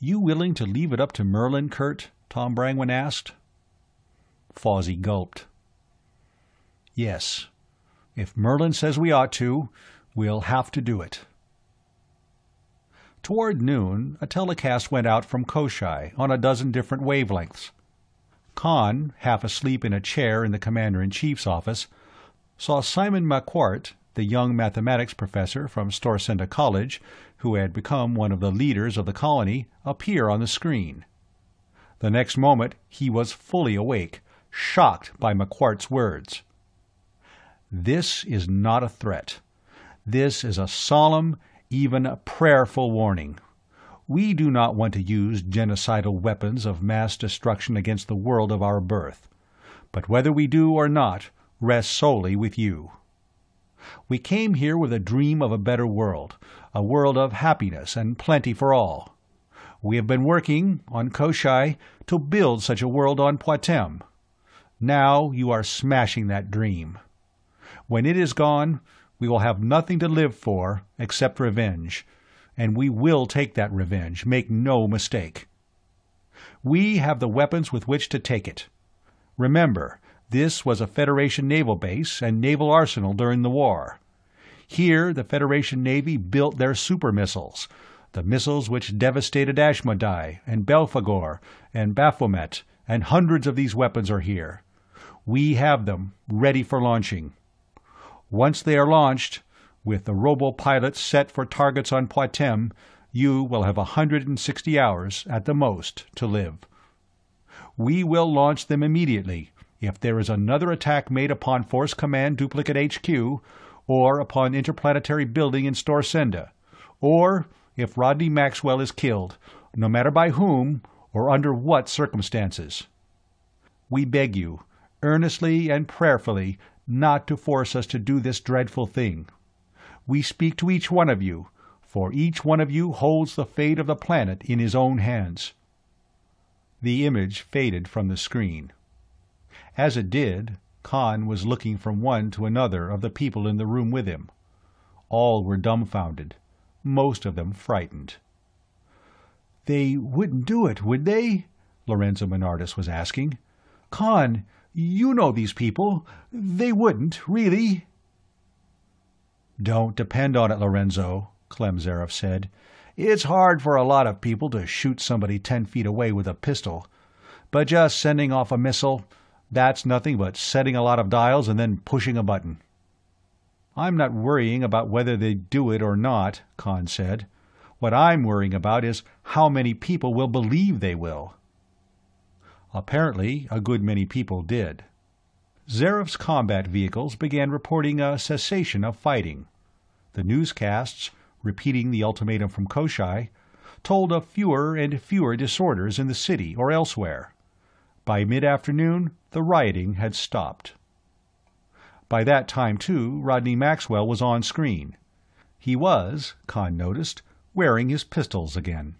You willing to leave it up to Merlin, Kurt? Tom Brangwyn asked. Fawzi gulped. Yes. If Merlin says we ought to, we'll have to do it. Toward noon, a telecast went out from Koshchei on a dozen different wavelengths. Conn, half asleep in a chair in the Commander-in-Chief's office, saw Simon Marquardt, the young mathematics professor from Storisende College, who had become one of the leaders of the colony, appear on the screen. The next moment he was fully awake, shocked by Marquardt's words. This is not a threat. This is a solemn, even a prayerful warning. We do not want to use genocidal weapons of mass destruction against the world of our birth. But whether we do or not rests solely with you. We came here with a dream of a better world, a world of happiness and plenty for all. We have been working, on Koshchei, to build such a world on Poictesme. Now you are smashing that dream. When it is gone, we will have nothing to live for except revenge, and we will take that revenge, make no mistake. We have the weapons with which to take it. Remember, this was a Federation naval base and naval arsenal during the war. Here, the Federation Navy built their super missiles, the missiles which devastated Ashmodai and Belphegor and Baphomet, and hundreds of these weapons are here. We have them, ready for launching. Once they are launched, with the robo-pilots set for targets on Poictesme, you will have 160 hours, at the most, to live. We will launch them immediately if there is another attack made upon Force Command Duplicate HQ, or upon Interplanetary Building in Storisende, or if Rodney Maxwell is killed, no matter by whom or under what circumstances. We beg you, earnestly and prayerfully, not to force us to do this dreadful thing. We speak to each one of you, for each one of you holds the fate of the planet in his own hands. The image faded from the screen. As it did, Conn was looking from one to another of the people in the room with him. All were dumbfounded, most of them frightened. They wouldn't do it, would they? Lorenzo Menardus was asking. Conn, you know these people. They wouldn't, really. Don't depend on it, Lorenzo, Klem Zareff said. It's hard for a lot of people to shoot somebody ten feet away with a pistol. But just sending off a missile, that's nothing but setting a lot of dials and then pushing a button. I'm not worrying about whether they do it or not, Conn said. What I'm worrying about is how many people will believe they will. Apparently, a good many people did. Zareff's combat vehicles began reporting a cessation of fighting. The newscasts, repeating the ultimatum from Koshchei, told of fewer and fewer disorders in the city or elsewhere. By mid-afternoon, the rioting had stopped. By that time, too, Rodney Maxwell was on screen. He was, Conn noticed, wearing his pistols again.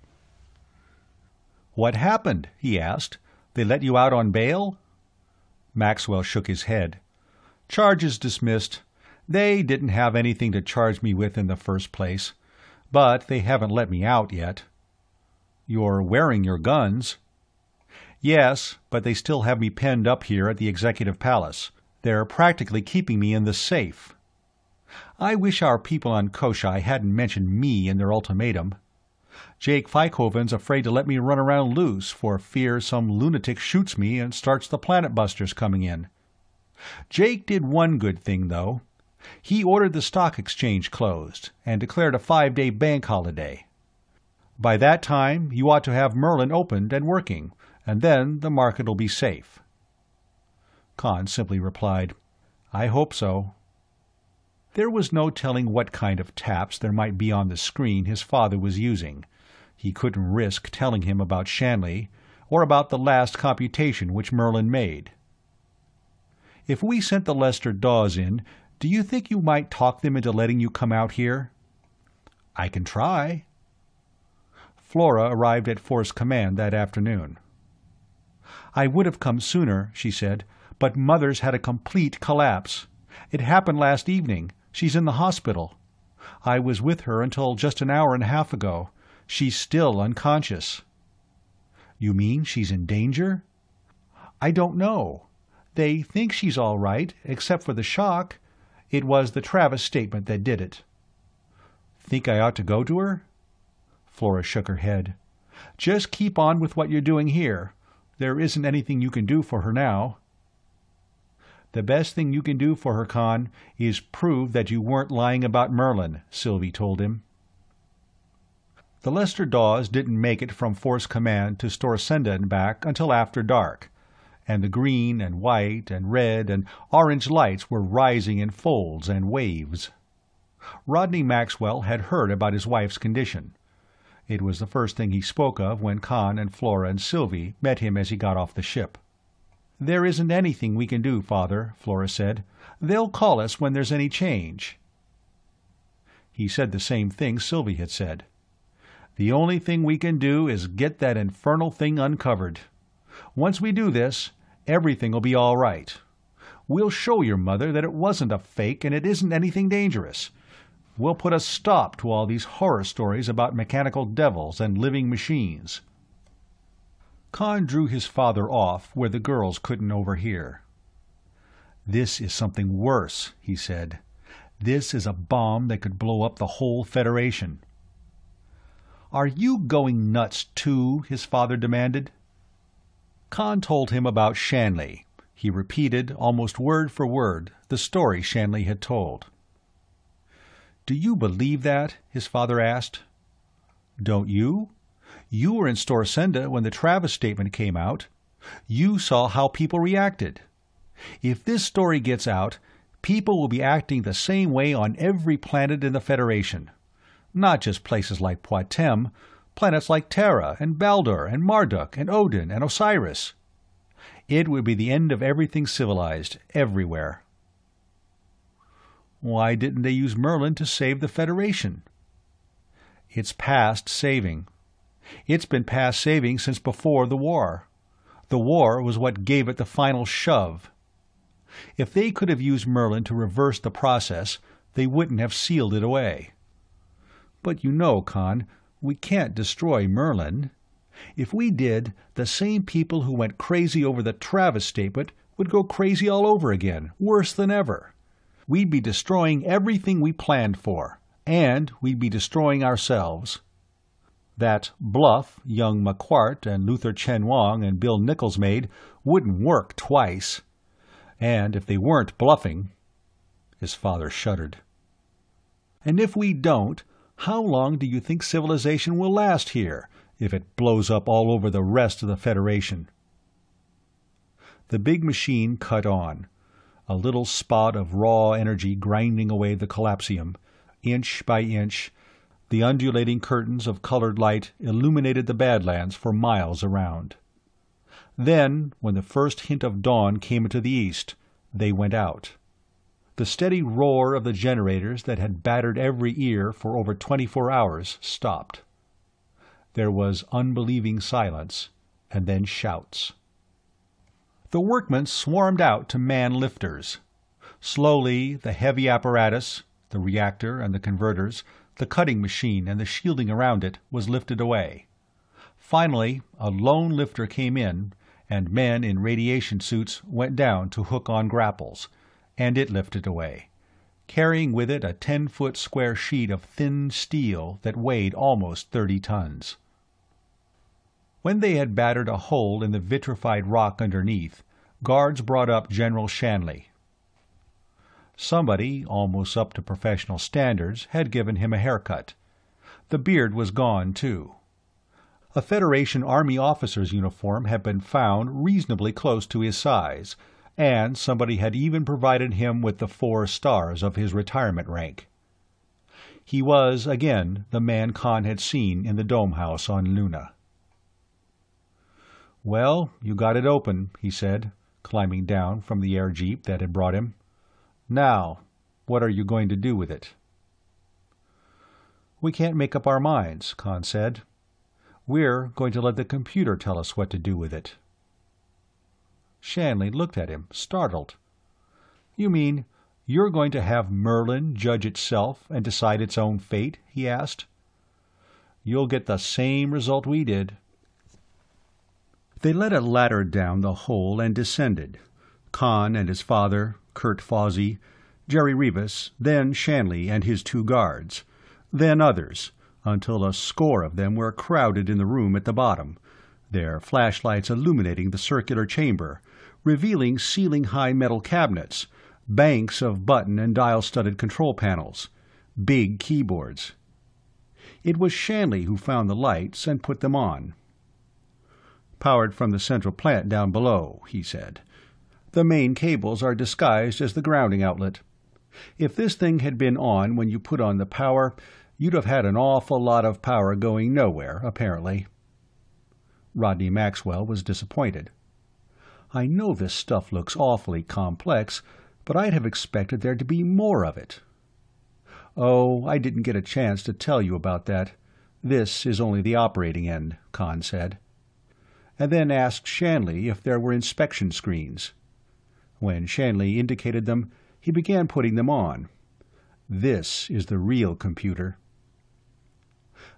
"What happened?" he asked. "They let you out on bail?" Maxwell shook his head. "Charges dismissed. They didn't have anything to charge me with in the first place. But they haven't let me out yet." "You're wearing your guns." "Yes, but they still have me penned up here at the Executive Palace. They're practically keeping me in the safe. I wish our people on Koshchei hadn't mentioned me in their ultimatum. Jake Feikhoven's afraid to let me run around loose for fear some lunatic shoots me and starts the planet busters coming in. Jake did one good thing, though. He ordered the stock exchange closed and declared a five-day bank holiday. By that time, you ought to have Merlin opened and working, and then the market'll be safe. Conn simply replied, I hope so. There was no telling what kind of taps there might be on the screen his father was using. He couldn't risk telling him about Shanley, or about the last computation which Merlin made. If we sent the Lester Dawes in, do you think you might talk them into letting you come out here? I can try. Flora arrived at Force Command that afternoon. I would have come sooner, she said, but Mother's had a complete collapse. It happened last evening. She's in the hospital. I was with her until just an hour and a half ago. She's still unconscious. You mean she's in danger? I don't know. They think she's all right, except for the shock. It was the Travis statement that did it. Think I ought to go to her? Flora shook her head. Just keep on with what you're doing here. There isn't anything you can do for her now. The best thing you can do for her, Conn, is prove that you weren't lying about Merlin, Sylvie told him. The Lester Dawes didn't make it from Force Command to Storisende and back until after dark, and the green and white and red and orange lights were rising in folds and waves. Rodney Maxwell had heard about his wife's condition. It was the first thing he spoke of when Conn and Flora and Sylvie met him as he got off the ship. There isn't anything we can do, Father, Flora said. They'll call us when there's any change. He said the same thing Sylvie had said. The only thing we can do is get that infernal thing uncovered. Once we do this, everything will be all right. We'll show your mother that it wasn't a fake and it isn't anything dangerous. We'll put a stop to all these horror stories about mechanical devils and living machines. Conn drew his father off where the girls couldn't overhear. This is something worse, he said. This is a bomb that could blow up the whole Federation. Are you going nuts too? his father demanded. Conn told him about Shanley. He repeated, almost word for word, the story Shanley had told. Do you believe that? his father asked. Don't you? You were in Storisende when the Travis statement came out. You saw how people reacted. If this story gets out, people will be acting the same way on every planet in the Federation. Not just places like Poictesme, planets like Terra and Baldur and Marduk and Odin and Osiris. It would be the end of everything civilized, everywhere. Why didn't they use Merlin to save the Federation? It's past saving. It's been past saving since before the war. The war was what gave it the final shove. If they could have used Merlin to reverse the process, they wouldn't have sealed it away. But you know, Conn, we can't destroy Merlin. If we did, the same people who went crazy over the Travis statement would go crazy all over again, worse than ever we'd be destroying everything we planned for, and we'd be destroying ourselves. That bluff young Marquardt and Luther Chen Wong and Bill Nichols made wouldn't work twice. And if they weren't bluffing... His father shuddered. And if we don't, how long do you think civilization will last here, if it blows up all over the rest of the Federation? The big machine cut on, a little spot of raw energy grinding away the collapsium. Inch by inch, the undulating curtains of colored light illuminated the Badlands for miles around. Then, when the first hint of dawn came into the east, they went out. The steady roar of the generators that had battered every ear for over 24 hours stopped. There was unbelieving silence, and then shouts. The workmen swarmed out to man lifters. Slowly, the heavy apparatus, the reactor and the converters, the cutting machine and the shielding around it, was lifted away. Finally, a lone lifter came in, and men in radiation suits went down to hook on grapples, and it lifted away, carrying with it a ten-foot square sheet of thin steel that weighed almost thirty tons. When they had battered a hole in the vitrified rock underneath, guards brought up General Shanley. Somebody, almost up to professional standards, had given him a haircut. The beard was gone, too. A Federation Army officer's uniform had been found reasonably close to his size, and somebody had even provided him with the four stars of his retirement rank. He was, again, the man Conn had seen in the dome house on Luna. Well, you got it open, he said, climbing down from the air jeep that had brought him. Now, what are you going to do with it? We can't make up our minds, Conn said. We're going to let the computer tell us what to do with it. Shanley looked at him, startled. You mean you're going to have Merlin judge itself and decide its own fate? he asked. You'll get the same result we did. They let a ladder down the hole and descended. Conn and his father, Kurt Fawzi, Jerry Rivas, then Shanley and his two guards, then others, until a score of them were crowded in the room at the bottom, their flashlights illuminating the circular chamber, revealing ceiling-high metal cabinets, banks of button and dial-studded control panels, big keyboards. It was Shanley who found the lights and put them on. Powered from the central plant down below, he said. The main cables are disguised as the grounding outlet. If this thing had been on when you put on the power, You'd have had an awful lot of power going nowhere, apparently. Rodney Maxwell was disappointed. I know this stuff looks awfully complex, but I'd have expected there to be more of it. Oh, I didn't get a chance to tell you about that. This is only the operating end, Conn said. And then asked Shanley if there were inspection screens. When Shanley indicated them, he began putting them on. This is the real computer.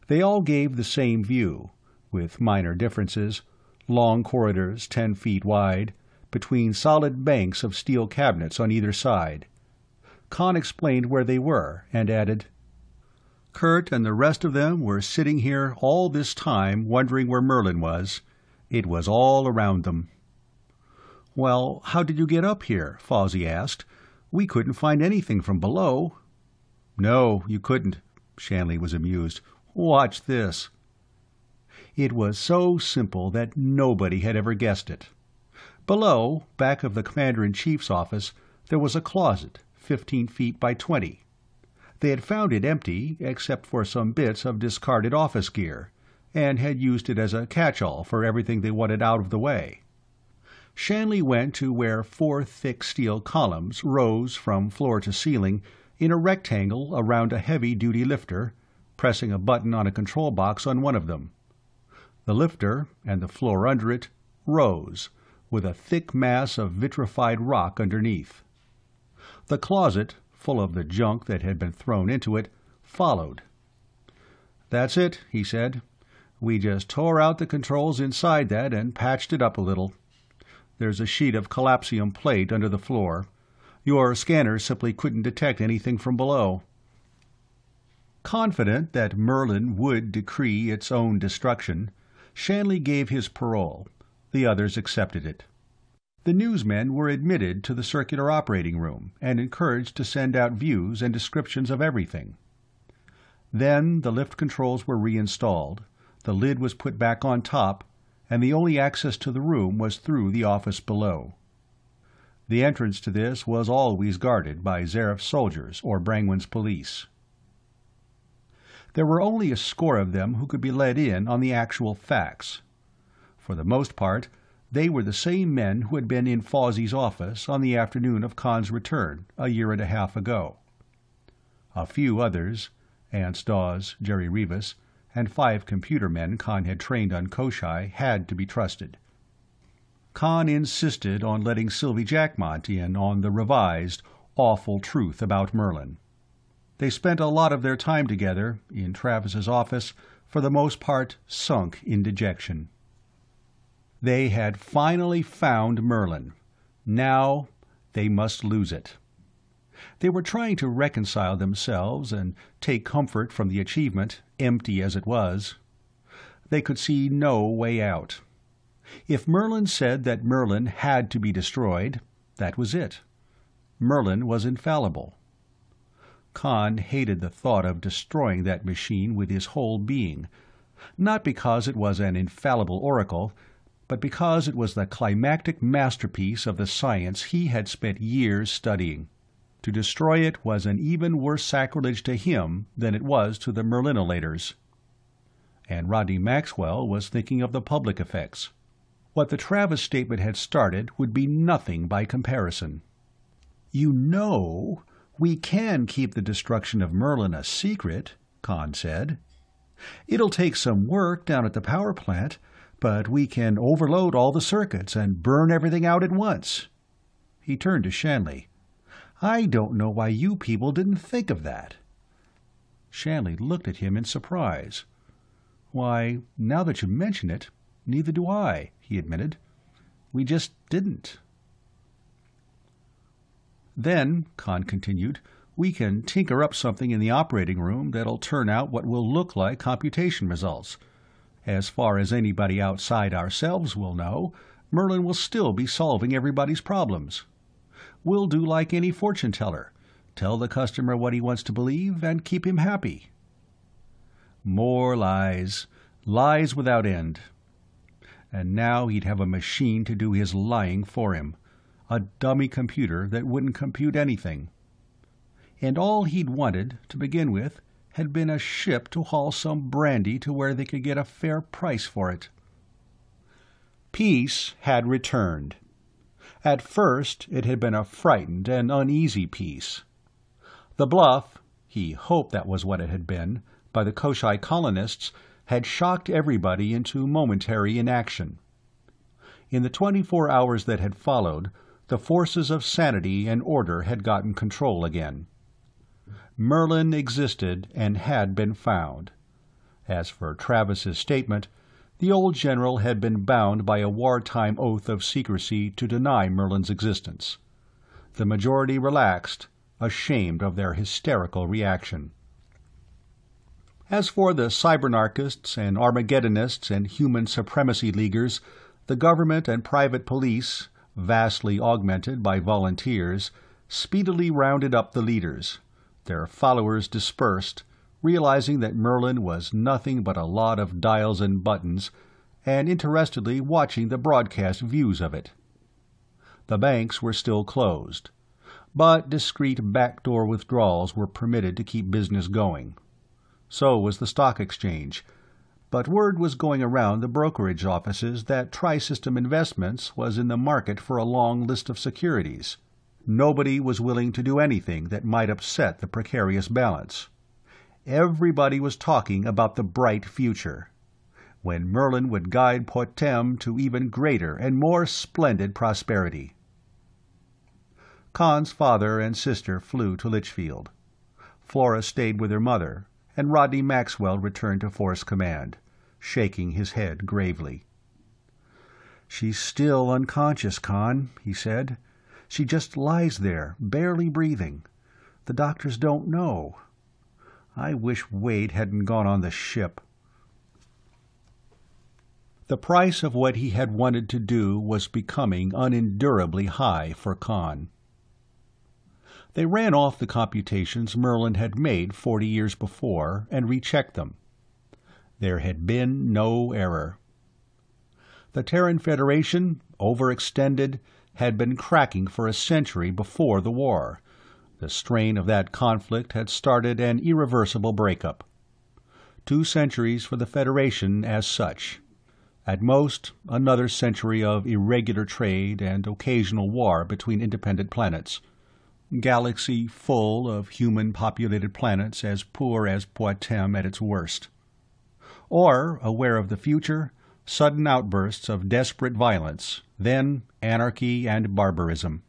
They all gave the same view, with minor differences, long corridors ten feet wide, between solid banks of steel cabinets on either side. Conn explained where they were, and added, Kurt and the rest of them were sitting here all this time wondering where Merlin was. It was all around them. Well, how did you get up here? Fawzi asked. We couldn't find anything from below. No, you couldn't. Shanley was amused. Watch this. It was so simple that nobody had ever guessed it. Below, back of the Commander-in-Chief's office, there was a closet, fifteen feet by twenty. They had found it empty, except for some bits of discarded office gear, and had used it as a catch-all for everything they wanted out of the way. Shanley went to where four thick steel columns rose from floor to ceiling in a rectangle around a heavy-duty lifter, pressing a button on a control box on one of them. The lifter, and the floor under it, rose, with a thick mass of vitrified rock underneath. The closet, full of the junk that had been thrown into it, followed. That's it, he said. We just tore out the controls inside that and patched it up a little. There's a sheet of collapsium plate under the floor. Your scanner simply couldn't detect anything from below. Confident that Merlin would decree its own destruction, Shanley gave his parole. The others accepted it. The newsmen were admitted to the circular operating room and encouraged to send out views and descriptions of everything. Then the lift controls were reinstalled, the lid was put back on top, and the only access to the room was through the office below. The entrance to this was always guarded by Zareff's soldiers or Brangwyn's police. There were only a score of them who could be let in on the actual facts. For the most part, they were the same men who had been in Fawzi's office on the afternoon of Conn's return, a year and a half ago. A few others, Anse Dawes, Jerry Rivas, and five computer men Conn had trained on Koshchei, had to be trusted. Conn insisted on letting Sylvie Jacquemart in on the revised, awful truth about Merlin. They spent a lot of their time together, in Travis's office, for the most part sunk in dejection. They had finally found Merlin. Now they must lose it. They were trying to reconcile themselves and take comfort from the achievement, empty as it was. They could see no way out. If Merlin said that Merlin had to be destroyed, that was it. Merlin was infallible. Conn hated the thought of destroying that machine with his whole being, not because it was an infallible oracle, but because it was the climactic masterpiece of the science he had spent years studying. To destroy it was an even worse sacrilege to him than it was to the Merlinolators. And Rodney Maxwell was thinking of the public effects. What the Travis statement had started would be nothing by comparison. You know, we can keep the destruction of Merlin a secret, Conn said. It'll take some work down at the power plant, but we can overload all the circuits and burn everything out at once. He turned to Shanley. I don't know why you people didn't think of that. Shanley looked at him in surprise. Why, now that you mention it, neither do I, he admitted. We just didn't. Then, Conn continued, we can tinker up something in the operating room that'll turn out what will look like computation results. As far as anybody outside ourselves will know, Merlin will still be solving everybody's problems. We'll do like any fortune teller, tell the customer what he wants to believe and keep him happy. More lies, lies without end. And now he'd have a machine to do his lying for him a dummy computer that wouldn't compute anything. And all he'd wanted, to begin with, had been a ship to haul some brandy to where they could get a fair price for it. Peace had returned. At first it had been a frightened and uneasy peace. The bluff, he hoped that was what it had been, by the Koshchei colonists had shocked everybody into momentary inaction. In the twenty-four hours that had followed, the forces of sanity and order had gotten control again. Merlin existed and had been found. As for Travis's statement, the old general had been bound by a wartime oath of secrecy to deny Merlin's existence. The majority relaxed, ashamed of their hysterical reaction. As for the cybernarchists and Armageddonists and human supremacy leaguers, the government and private police, vastly augmented by volunteers, speedily rounded up the leaders. Their followers dispersed, realizing that Merlin was nothing but a lot of dials and buttons, and interestedly watching the broadcast views of it. The banks were still closed, but discreet backdoor withdrawals were permitted to keep business going. So was the stock exchange, but word was going around the brokerage offices that Tri-System Investments was in the market for a long list of securities. Nobody was willing to do anything that might upset the precarious balance. Everybody was talking about the bright future, when Merlin would guide Poictesme to even greater and more splendid prosperity. Conn's father and sister flew to Litchfield. Flora stayed with her mother, and Rodney Maxwell returned to Force Command, shaking his head gravely. "She's still unconscious, Kahn," he said. "She just lies there, barely breathing. The doctors don't know. I wish Wade hadn't gone on the ship. The price of what he had wanted to do was becoming unendurably high for Conn. They ran off the computations Merlin had made forty years before and rechecked them. There had been no error. The Terran Federation, overextended, had been cracking for a century before the war, the strain of that conflict had started an irreversible breakup. Two centuries for the Federation as such. At most, another century of irregular trade and occasional war between independent planets. Galaxy full of human-populated planets as poor as Poictesme at its worst. Or, aware of the future, sudden outbursts of desperate violence, then anarchy and barbarism.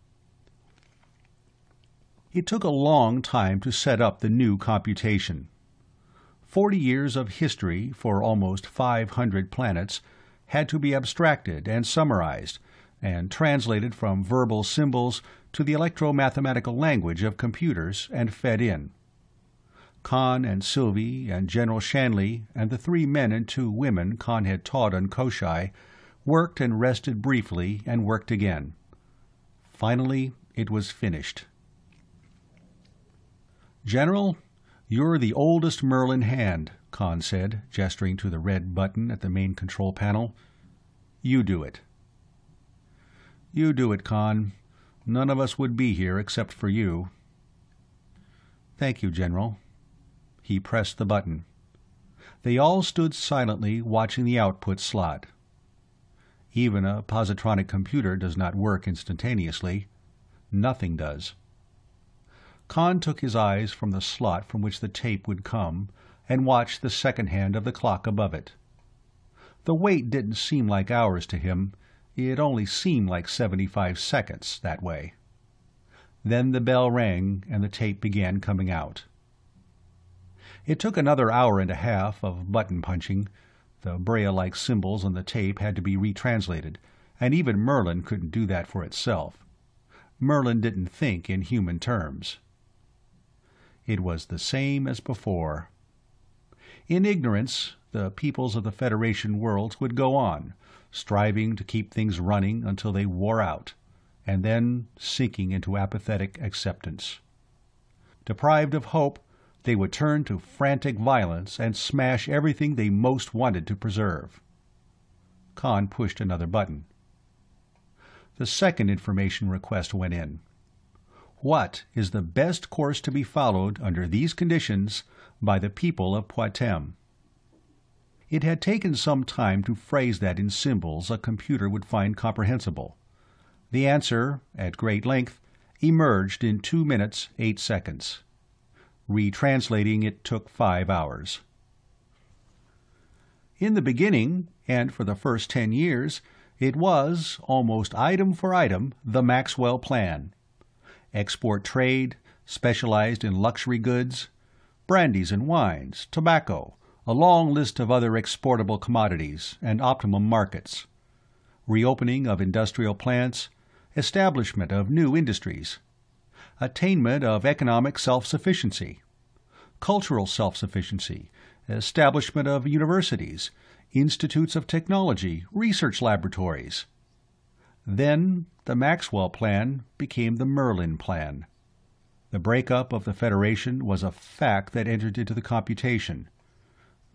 It took a long time to set up the new computation. Forty years of history for almost 500 planets had to be abstracted and summarized, and translated from verbal symbols to the electromathematical language of computers and fed in. Conn and Sylvie and General Shanley and the three men and two women Conn had taught on Koshchei worked and rested briefly and worked again. Finally, it was finished. "General, you're the oldest Merlin hand," Conn said, gesturing to the red button at the main control panel. "You do it." "You do it, Conn. None of us would be here except for you." "Thank you, General." He pressed the button. They all stood silently watching the output slot. Even a positronic computer does not work instantaneously. Nothing does. Conn took his eyes from the slot from which the tape would come and watched the second hand of the clock above it. The wait didn't seem like hours to him, it only seemed like seventy-five seconds, that way. Then the bell rang and the tape began coming out. It took another hour and a half of button punching. The Braille-like symbols on the tape had to be retranslated, and even Merlin couldn't do that for itself. Merlin didn't think in human terms. It was the same as before. In ignorance, the peoples of the Federation worlds would go on, striving to keep things running until they wore out, and then sinking into apathetic acceptance. Deprived of hope, they would turn to frantic violence and smash everything they most wanted to preserve. Conn pushed another button. The second information request went in. What is the best course to be followed under these conditions by the people of Poictesme? It had taken some time to phrase that in symbols a computer would find comprehensible. The answer, at great length, emerged in two minutes, eight seconds. Retranslating it took five hours. In the beginning, and for the first ten years, it was, almost item for item, the Maxwell Plan. Export trade, specialized in luxury goods, brandies and wines, tobacco, a long list of other exportable commodities, and optimum markets. Reopening of industrial plants, establishment of new industries, attainment of economic self-sufficiency, cultural self-sufficiency, establishment of universities, institutes of technology, research laboratories. Then the Maxwell Plan became the Merlin Plan. The breakup of the Federation was a fact that entered into the computation.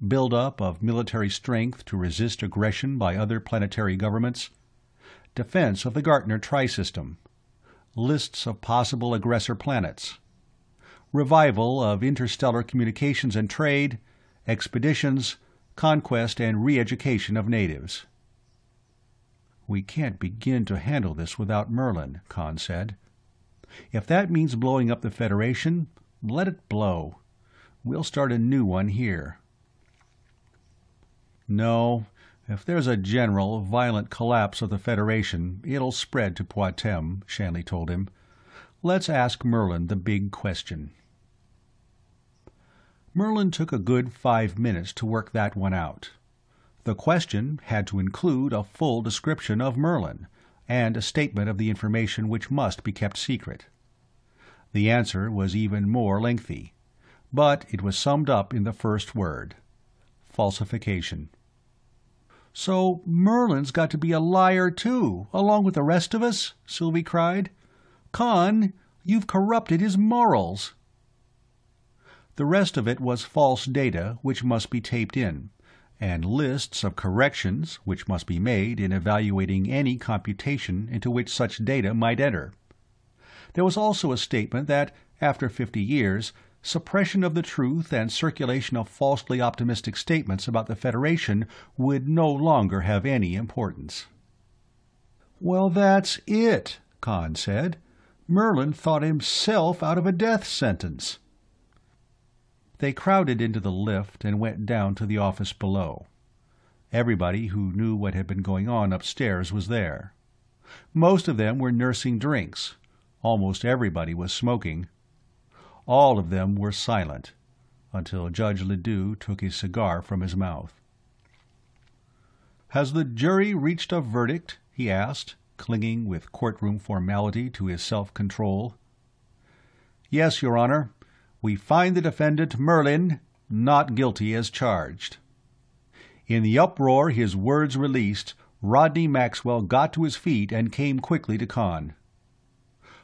Build-up of military strength to resist aggression by other planetary governments, defense of the Gartner Tri-System, lists of possible aggressor planets, revival of interstellar communications and trade, expeditions, conquest and re-education of natives. We can't begin to handle this without Merlin, Conn said. If that means blowing up the Federation, let it blow. We'll start a new one here. No, if there's a general, violent collapse of the Federation, it'll spread to Poictesme, Shanley told him. Let's ask Merlin the big question. Merlin took a good five minutes to work that one out. The question had to include a full description of Merlin, and a statement of the information which must be kept secret. The answer was even more lengthy, but it was summed up in the first word falsification. So Merlin's got to be a liar, too, along with the rest of us? Sylvie cried. Conn, you've corrupted his morals. The rest of it was false data which must be taped in, and lists of corrections which must be made in evaluating any computation into which such data might enter. There was also a statement that, after fifty years, suppression of the truth and circulation of falsely optimistic statements about the Federation would no longer have any importance. Well, that's it, Conn said. Merlin thought himself out of a death sentence. They crowded into the lift and went down to the office below. Everybody who knew what had been going on upstairs was there. Most of them were nursing drinks. Almost everybody was smoking. All of them were silent, until Judge Ledue took his cigar from his mouth. "Has the jury reached a verdict?" he asked, clinging with courtroom formality to his self-control. "Yes, Your Honor. We find the defendant, Merlin, not guilty as charged." In the uproar his words released, Rodney Maxwell got to his feet and came quickly to Conn.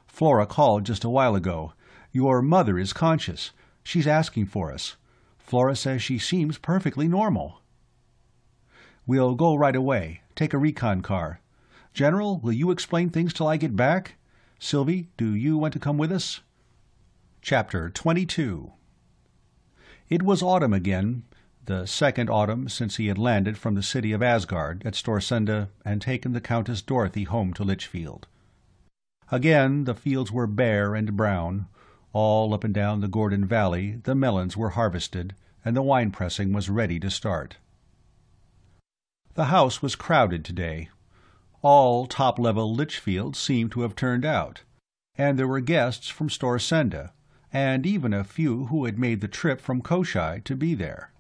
"Flora called just a while ago. Your mother is conscious. She's asking for us. Flora says she seems perfectly normal. We'll go right away. Take a recon car. General, will you explain things till I get back? Sylvie, do you want to come with us? Chapter 22 It was autumn again, the second autumn since he had landed from the city of Asgard at Storisende and taken the Countess Dorothy home to Litchfield. Again the fields were bare and brown, all up and down the Gordon Valley the melons were harvested, and the wine pressing was ready to start. The house was crowded today. All top-level Litchfield seemed to have turned out, and there were guests from Storisende, and even a few who had made the trip from Koshchei to be there.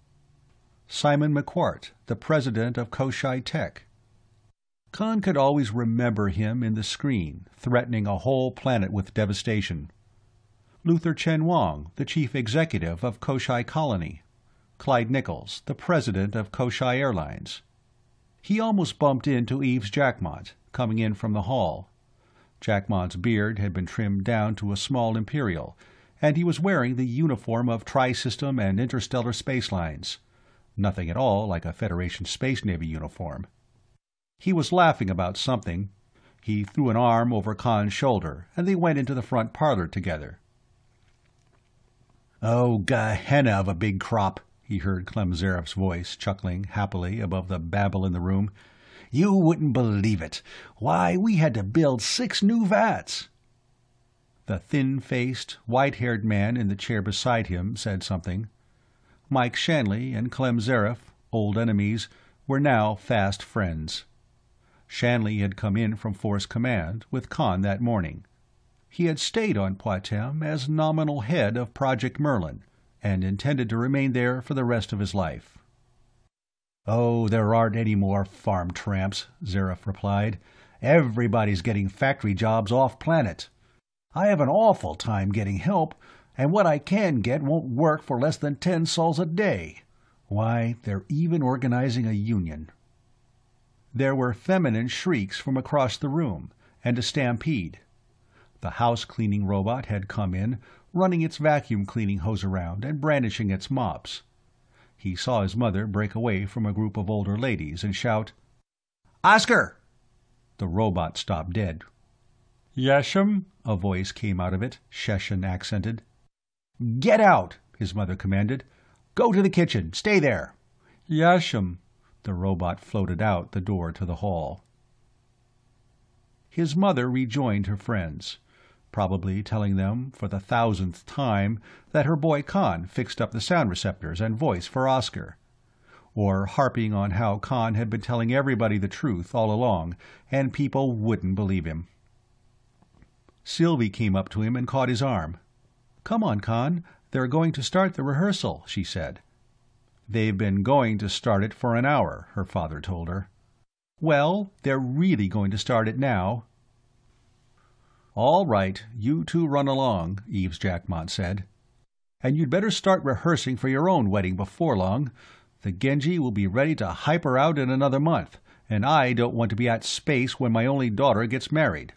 Simon McQuart, the president of Koshchei Tech. Conn could always remember him in the screen, threatening a whole planet with devastation. Luther Chen Wong, the chief executive of Koshchei Colony, Clyde Nichols, the president of Koshchei Airlines. He almost bumped into Yves Jacquemart, coming in from the hall. Jacquemart's beard had been trimmed down to a small imperial, and he was wearing the uniform of Tri-System and Interstellar Space Lines. Nothing at all like a Federation Space Navy uniform. He was laughing about something. He threw an arm over Conn's shoulder, and they went into the front parlor together. Oh, Gehenna of a big crop, he heard Klem Zareff's voice chuckling happily above the babble in the room. You wouldn't believe it. Why, we had to build six new vats. The thin-faced, white-haired man in the chair beside him said something. Mike Shanley and Klem Zareff, old enemies, were now fast friends. Shanley had come in from Force Command with Conn that morning. He had stayed on Poictesme as nominal head of Project Merlin, and intended to remain there for the rest of his life. "Oh, there aren't any more farm tramps," Zareff replied. "Everybody's getting factory jobs off-planet. I have an awful time getting help, and what I can get won't work for less than ten sols a day. Why, they're even organizing a union. There were feminine shrieks from across the room, and a stampede. The house-cleaning robot had come in, running its vacuum-cleaning hose around and brandishing its mops. He saw his mother break away from a group of older ladies and shout, "Oscar!" The robot stopped dead. "Yes'm?" A voice came out of it, Sheshan accented. "Get out!" his mother commanded. "Go to the kitchen. Stay there." "Yes'm." The robot floated out the door to the hall. His mother rejoined her friends, probably telling them for the thousandth time that her boy Conn fixed up the sound receptors and voice for Oscar, or harping on how Conn had been telling everybody the truth all along and people wouldn't believe him. Sylvie came up to him and caught his arm. "Come on, Conn. They're going to start the rehearsal," she said. They've been going to start it for an hour, her father told her. Well, they're really going to start it now. All right, you two run along, Yves Jacquemart said. And you'd better start rehearsing for your own wedding before long. The Genji will be ready to hyper out in another month, and I don't want to be at space when my only daughter gets married.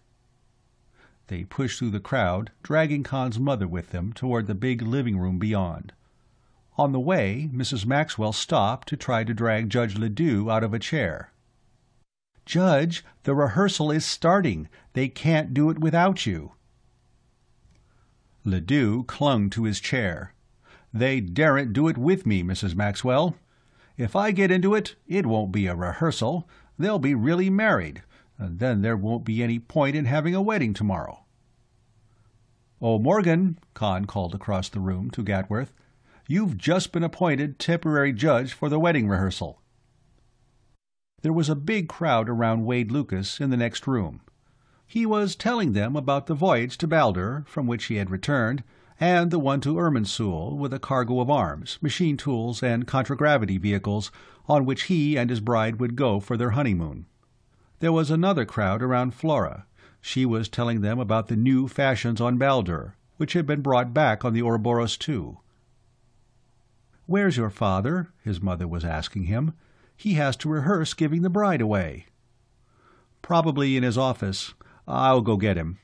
They pushed through the crowd, dragging Conn's mother with them toward the big living room beyond. On the way, Mrs. Maxwell stopped to try to drag Judge Ledue out of a chair. Judge, the rehearsal is starting. They can't do it without you. Ledue clung to his chair. They daren't do it with me, Mrs. Maxwell. If I get into it, it won't be a rehearsal. They'll be really married, and then there won't be any point in having a wedding tomorrow. Oh, Morgan, Conn called across the room to Gatworth. You've just been appointed temporary judge for the wedding rehearsal. There was a big crowd around Wade Lucas in the next room. He was telling them about the voyage to Baldur, from which he had returned, and the one to Irminsul with a cargo of arms, machine tools, and contragravity vehicles on which he and his bride would go for their honeymoon. There was another crowd around Flora. She was telling them about the new fashions on Baldur, which had been brought back on the Ouroboros too. "Where's your father?" his mother was asking him. "He has to rehearse giving the bride away." "Probably in his office. I'll go get him."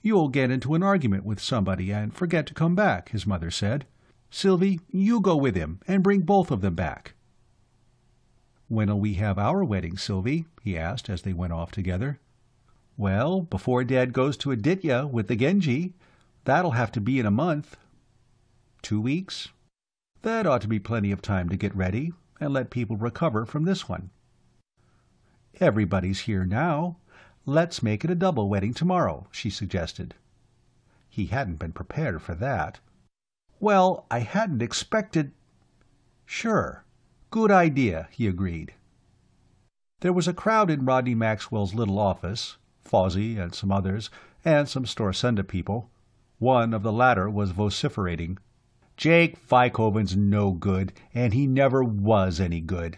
"You'll get into an argument with somebody and forget to come back," his mother said. "Sylvie, you go with him and bring both of them back." "When'll we have our wedding, Sylvie?" he asked as they went off together. "Well, before Dad goes to Aditya with the Genji. That'll have to be in a month." "Two weeks? That ought to be plenty of time to get ready, and let people recover from this one. Everybody's here now. Let's make it a double wedding tomorrow, she suggested. He hadn't been prepared for that. Well, I hadn't expected... Sure. Good idea, he agreed. There was a crowd in Rodney Maxwell's little office, Fawzi and some others, and some Storisende people. One of the latter was vociferating. Jake Feikoven's no good, and he never was any good.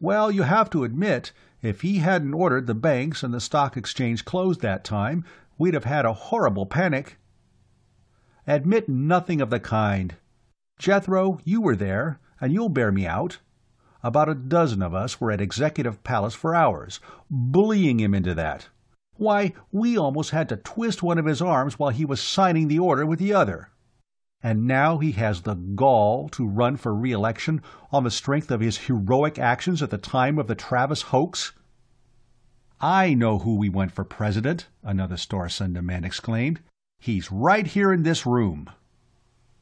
Well, you have to admit, if he hadn't ordered the banks and the stock exchange closed that time, we'd have had a horrible panic. Admit nothing of the kind. Jethro, you were there, and you'll bear me out. About a dozen of us were at Executive Palace for hours, bullying him into that. Why, we almost had to twist one of his arms while he was signing the order with the other. And now he has the gall to run for re-election on the strength of his heroic actions at the time of the Travis hoax? I know who we want for president, another Storisende man exclaimed. He's right here in this room.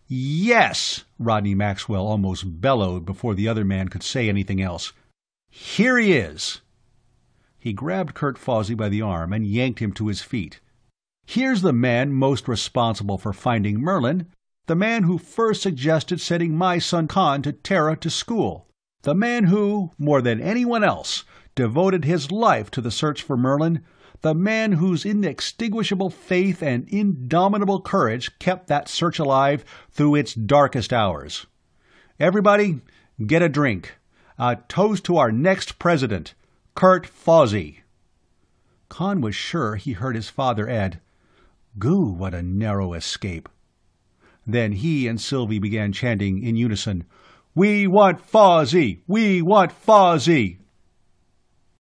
Yes, Rodney Maxwell almost bellowed before the other man could say anything else. Here he is. He grabbed Kurt Fawzi by the arm and yanked him to his feet. Here's the man most responsible for finding Merlin, the man who first suggested sending my son Conn to Terra to school, the man who, more than anyone else, devoted his life to the search for Merlin, the man whose inextinguishable faith and indomitable courage kept that search alive through its darkest hours. Everybody, get a drink. A toast to our next president, Kurt Fawzi. Conn was sure he heard his father add, Goo, what a narrow escape. Then he and Sylvie began chanting in unison, We want Fawzi! We want Fawzi!